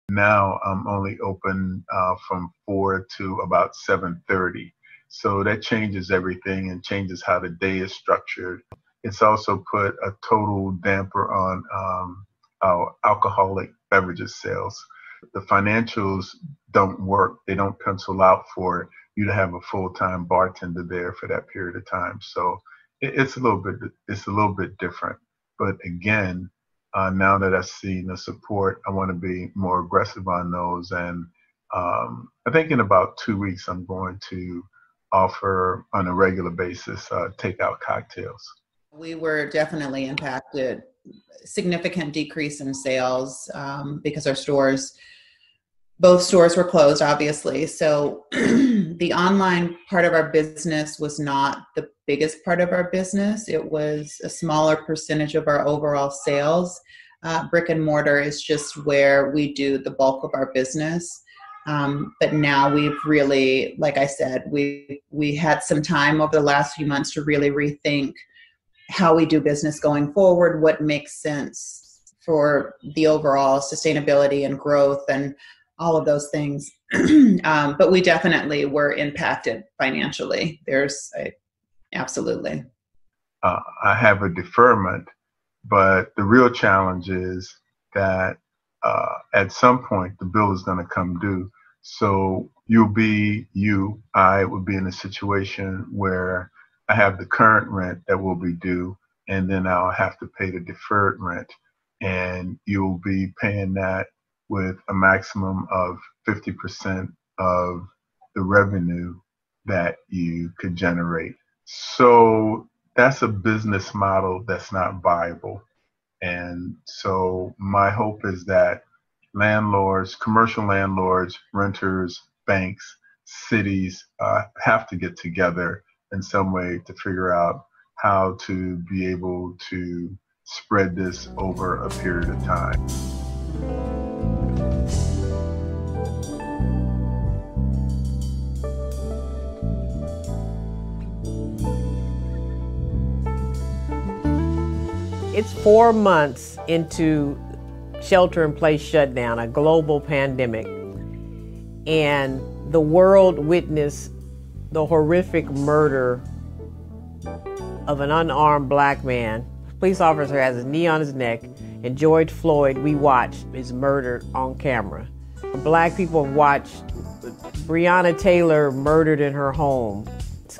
Speaker 19: Now I'm only open uh, from four to about 7:30, so that changes everything and changes how the day is structured. It's also put a total damper on um, our alcoholic beverages sales. The financials don't work. They don't pencil out for you to have a full-time bartender there for that period of time. So it's a little bit it's a little bit different. But again, uh, now that I've seen the support, I want to be more aggressive on those. And um, I think in about two weeks, I'm going to offer on a regular basis uh, takeout cocktails.
Speaker 4: We were definitely impacted. Significant decrease in sales um, because our stores, both stores were closed, obviously. So the online part of our business was not the biggest part of our business. It was a smaller percentage of our overall sales. Uh, brick and mortar is just where we do the bulk of our business. Um, but now we've really, like I said, we we had some time over the last few months to really rethink how we do business going forward, what makes sense for the overall sustainability and growth and all of those things. um, but we definitely were impacted financially. There's a, absolutely.
Speaker 19: Uh, I have a deferment but the real challenge is that uh, at some point the bill is going to come due. So you'll be, you, I would be in a situation where I have the current rent that will be due, and then I'll have to pay the deferred rent. And you'll be paying that with a maximum of 50% of the revenue that you could generate. So that's a business model that's not viable. And so my hope is that landlords, commercial landlords, renters, banks, cities uh, have to get together in some way to figure out how to be able to spread this over a period of time.
Speaker 1: It's four months into shelter in place shutdown, a global pandemic, and the world witnessed the horrific murder of an unarmed black man. Police officer has his knee on his neck, and George Floyd, we watched, is murdered on camera. Black people have watched Breonna Taylor murdered in her home,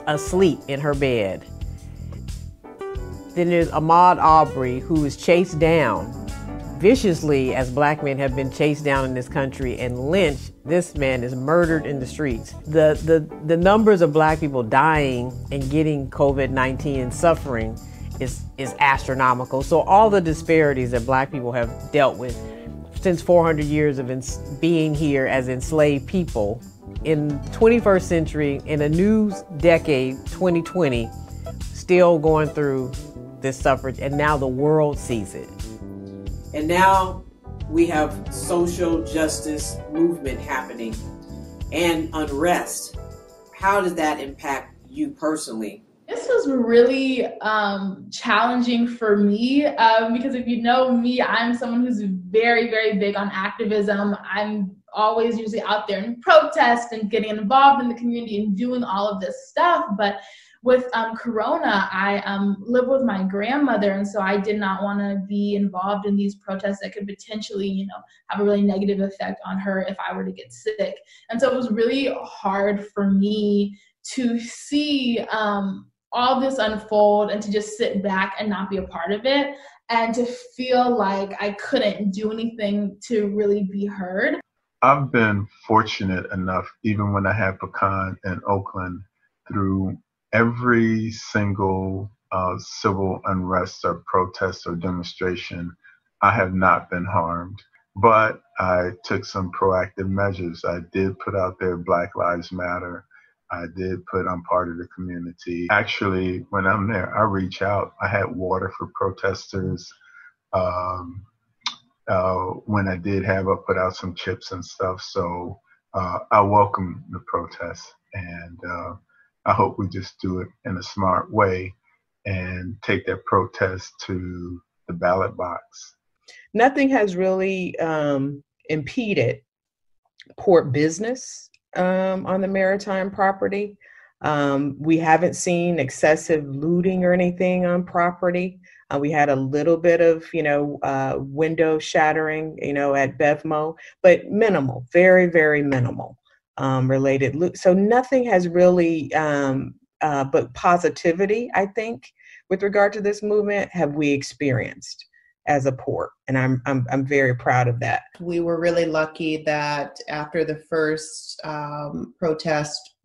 Speaker 1: asleep in her bed. Then there's Ahmaud Arbery, who was chased down viciously as black men have been chased down in this country and lynched. This man is murdered in the streets. The, the, the numbers of black people dying and getting COVID 19 and suffering is, is astronomical. So, all the disparities that black people have dealt with since 400 years of being here as enslaved people in 21st century, in a new decade, 2020, still going through this suffrage, and now the world sees it.
Speaker 7: And now we have social justice movement happening and unrest. How does that impact you personally?
Speaker 5: This was really um, challenging for me um, because if you know me, I'm someone who's very, very big on activism. I'm always usually out there in protest and getting involved in the community and doing all of this stuff. But with um, Corona, I um, live with my grandmother, and so I did not want to be involved in these protests that could potentially, you know, have a really negative effect on her if I were to get sick. And so it was really hard for me to see um, all this unfold and to just sit back and not be a part of it, and to feel like I couldn't do anything to really be heard.
Speaker 19: I've been fortunate enough, even when I had Picán in Oakland, through every single uh, civil unrest or protest or demonstration, I have not been harmed. But I took some proactive measures. I did put out there Black Lives Matter. I did put I'm part of the community. Actually, when I'm there, I reach out. I had water for protesters. Um, uh, when I did have, I put out some chips and stuff. So uh, I welcome the protests. And uh, I hope we just do it in a smart way and take that protest to the ballot box.
Speaker 11: Nothing has really um, impeded port business um, on the maritime property. Um, we haven't seen excessive looting or anything on property. Uh, we had a little bit of, you know, uh, window shattering, you know, at Bevmo, but minimal, very, very minimal um, related. So nothing has really, um, uh, but positivity, I think, with regard to this movement, have we experienced as a port, and I'm I'm I'm very proud of that.
Speaker 4: We were really lucky that after the first um, protest,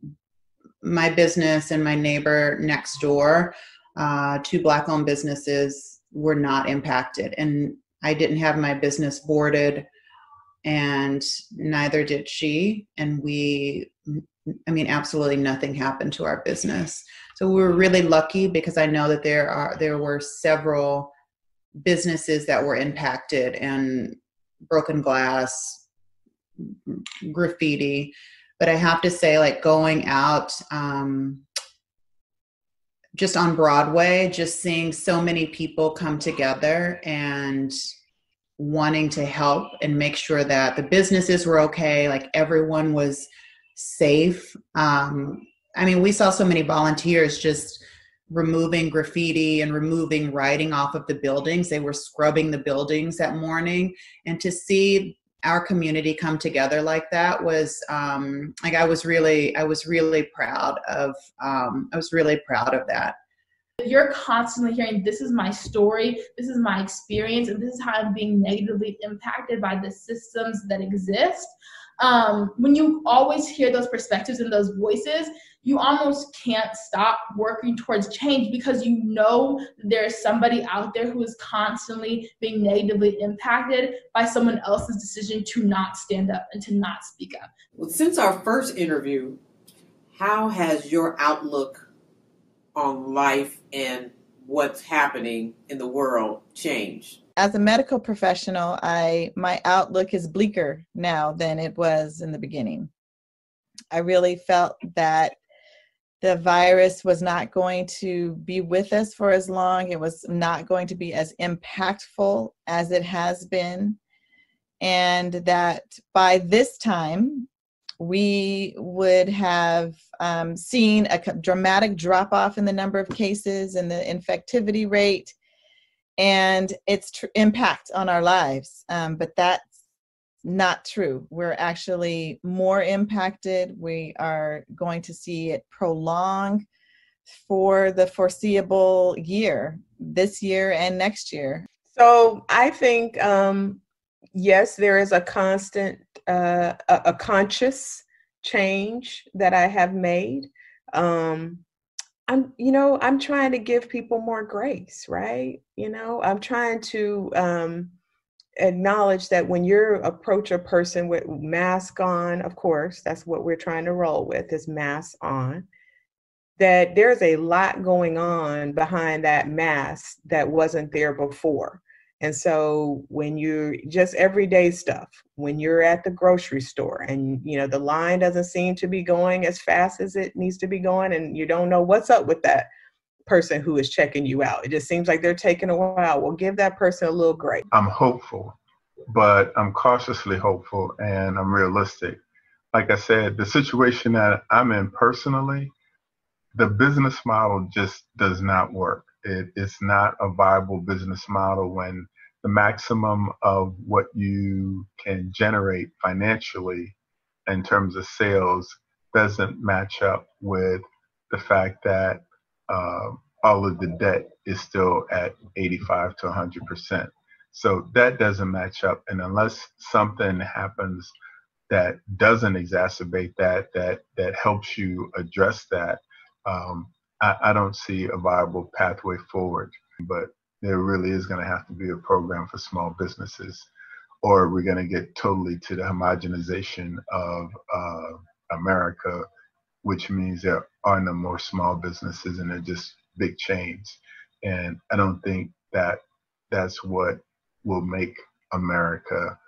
Speaker 4: my business and my neighbor next door, uh, two black-owned businesses, were not impacted, and I didn't have my business boarded and neither did she. And we, I mean, absolutely nothing happened to our business. So we were really lucky because I know that there are there were several businesses that were impacted and broken glass, graffiti. But I have to say, like going out um, just on Broadway, just seeing so many people come together and wanting to help and make sure that the businesses were okay, like everyone was safe. Um, I mean, we saw so many volunteers just removing graffiti and removing writing off of the buildings. They were scrubbing the buildings that morning. And to see our community come together like that was um, like I was really I was really proud of um, I was really proud of that.
Speaker 5: You're constantly hearing this is my story, this is my experience, and this is how I'm being negatively impacted by the systems that exist. Um, when you always hear those perspectives and those voices, you almost can't stop working towards change because you know there's somebody out there who is constantly being negatively impacted by someone else's decision to not stand up and to not speak up.
Speaker 7: Well, since our first interview, how has your outlook on life and what's happening in the world change?
Speaker 15: As a medical professional, I my outlook is bleaker now than it was in the beginning. I really felt that the virus was not going to be with us for as long. It was not going to be as impactful as it has been. And that by this time, we would have um, seen a dramatic drop off in the number of cases and the infectivity rate and its tr- impact on our lives. Um, but that's not true. We're actually more impacted. We are going to see it prolong for the foreseeable year, this year and next year.
Speaker 11: So I think, um, yes, there is a constant, uh, a, a, conscious change that I have made. Um, I'm, you know, I'm trying to give people more grace, right? You know, I'm trying to, um, acknowledge that when you approach a person with mask on, of course, that's what we're trying to roll with is mask on, that there's a lot going on behind that mask that wasn't there before. And so when you're just everyday stuff, when you're at the grocery store and you know the line doesn't seem to be going as fast as it needs to be going and you don't know what's up with that person who is checking you out. It just seems like they're taking a while. Well, give that person a little grace.
Speaker 19: I'm hopeful, but I'm cautiously hopeful and I'm realistic. Like I said, the situation that I'm in personally, the business model just does not work. It, it's not a viable business model when the maximum of what you can generate financially in terms of sales doesn't match up with the fact that uh, all of the debt is still at 85 to 100 percent. So that doesn't match up, and unless something happens that doesn't exacerbate that, that that helps you address that, um, I, I don't see a viable pathway forward. But there really is going to have to be a program for small businesses, or we're going to get totally to the homogenization of uh, America which means there are no more small businesses and they're just big chains. And I don't think that that's what will make America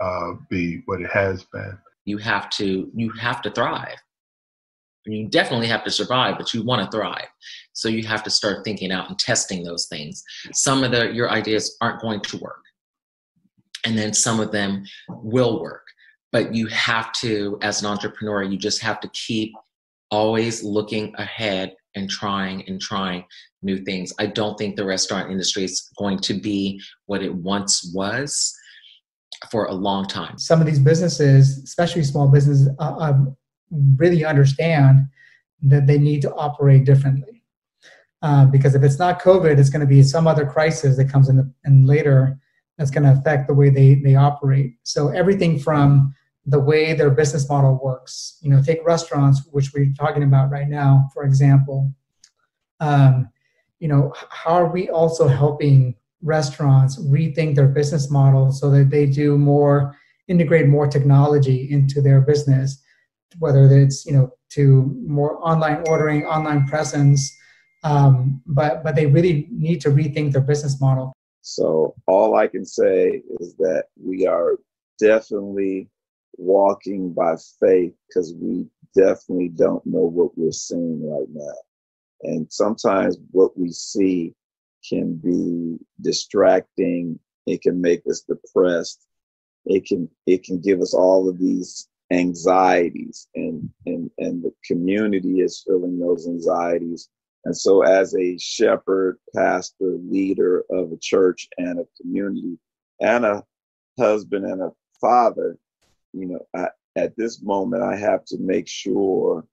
Speaker 19: uh, be what it has been.
Speaker 24: You have to you have to thrive. You definitely have to survive, but you want to thrive. So you have to start thinking out and testing those things. Some of the your ideas aren't going to work. And then some of them will work. But you have to, as an entrepreneur, you just have to keep always looking ahead and trying and trying new things. I don't think the restaurant industry is going to be what it once was for a long time.
Speaker 25: Some of these businesses, especially small businesses, uh, um, really understand that they need to operate differently. Uh, because if it's not COVID, it's going to be some other crisis that comes in, the, in later that's going to affect the way they, they operate. So everything from the way their business model works. You know, take restaurants, which we're talking about right now, for example. Um, you know, how are we also helping restaurants rethink their business model so that they do more, integrate more technology into their business, whether it's you know to more online ordering, online presence, um, but but they really need to rethink their business model.
Speaker 18: So all I can say is that we are definitely walking by faith because we definitely don't know what we're seeing right now. And sometimes what we see can be distracting. It can make us depressed. It can it can give us all of these anxieties and and and the community is feeling those anxieties And so, as a shepherd, pastor, leader of a church and a community, and a husband and a father, you know, I, at this moment, I have to make sure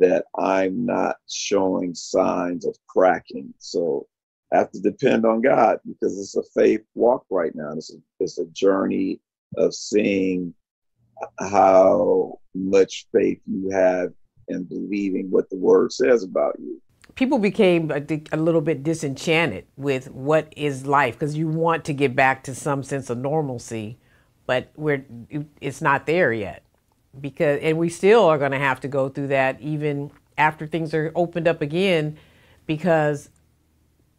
Speaker 18: that I'm not showing signs of cracking. So I have to depend on God because it's a faith walk right now. It's a, it's a journey of seeing how much faith you have in believing what the word says about you.
Speaker 1: People became I think, a little bit disenchanted with what is life because you want to get back to some sense of normalcy, but we're it's not there yet because and we still are going to have to go through that even after things are opened up again because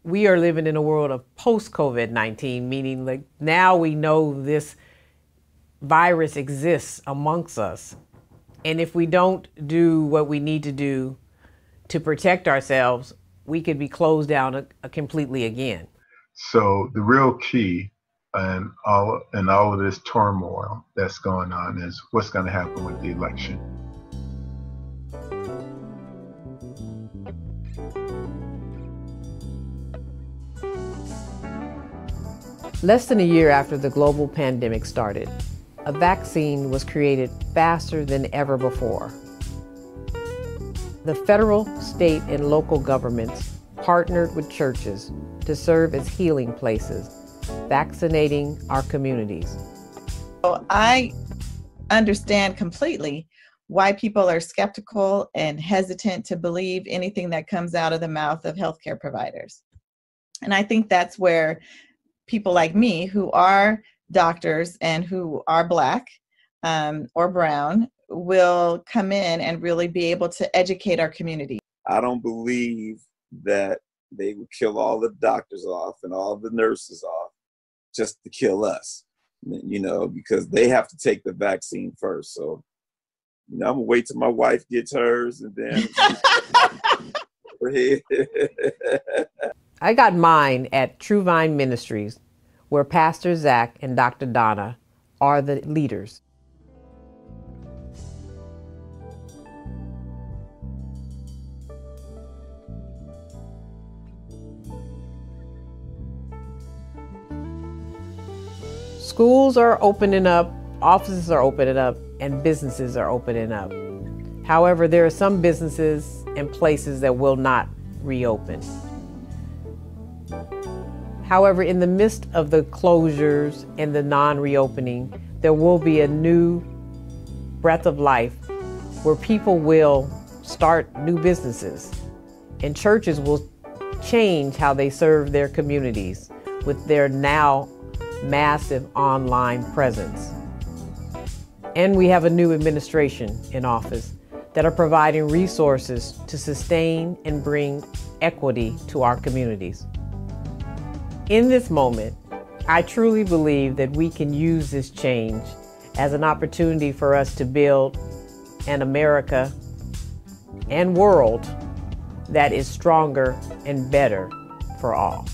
Speaker 1: we are living in a world of post COVID-19 meaning like now we know this virus exists amongst us and if we don't do what we need to do to protect ourselves we could be closed down a, a completely again
Speaker 19: so the real key and all and all of this turmoil that's going on is what's going to happen with the election.
Speaker 1: Less than a year after the global pandemic started, a vaccine was created faster than ever before. The federal, state, and local governments partnered with churches to serve as healing places vaccinating our communities?
Speaker 15: So I understand completely why people are skeptical and hesitant to believe anything that comes out of the mouth of healthcare providers. And I think that's where people like me, who are doctors and who are Black um, or Brown, will come in and really be able to educate our community.
Speaker 18: I don't believe that they would kill all the doctors off and all the nurses off just to kill us, you know, because they have to take the vaccine first. So, you know, I'm gonna wait till my wife gets hers and then.
Speaker 1: I got mine at True Vine Ministries, where Pastor Zach and Dr. Donna are the leaders. Schools are opening up, offices are opening up, and businesses are opening up. However, there are some businesses and places that will not reopen. However, in the midst of the closures and the non reopening, there will be a new breath of life where people will start new businesses and churches will change how they serve their communities with their now massive online presence. And we have a new administration in office that are providing resources to sustain and bring equity to our communities. In this moment, I truly believe that we can use this change as an opportunity for us to build an America and world that is stronger and better for all.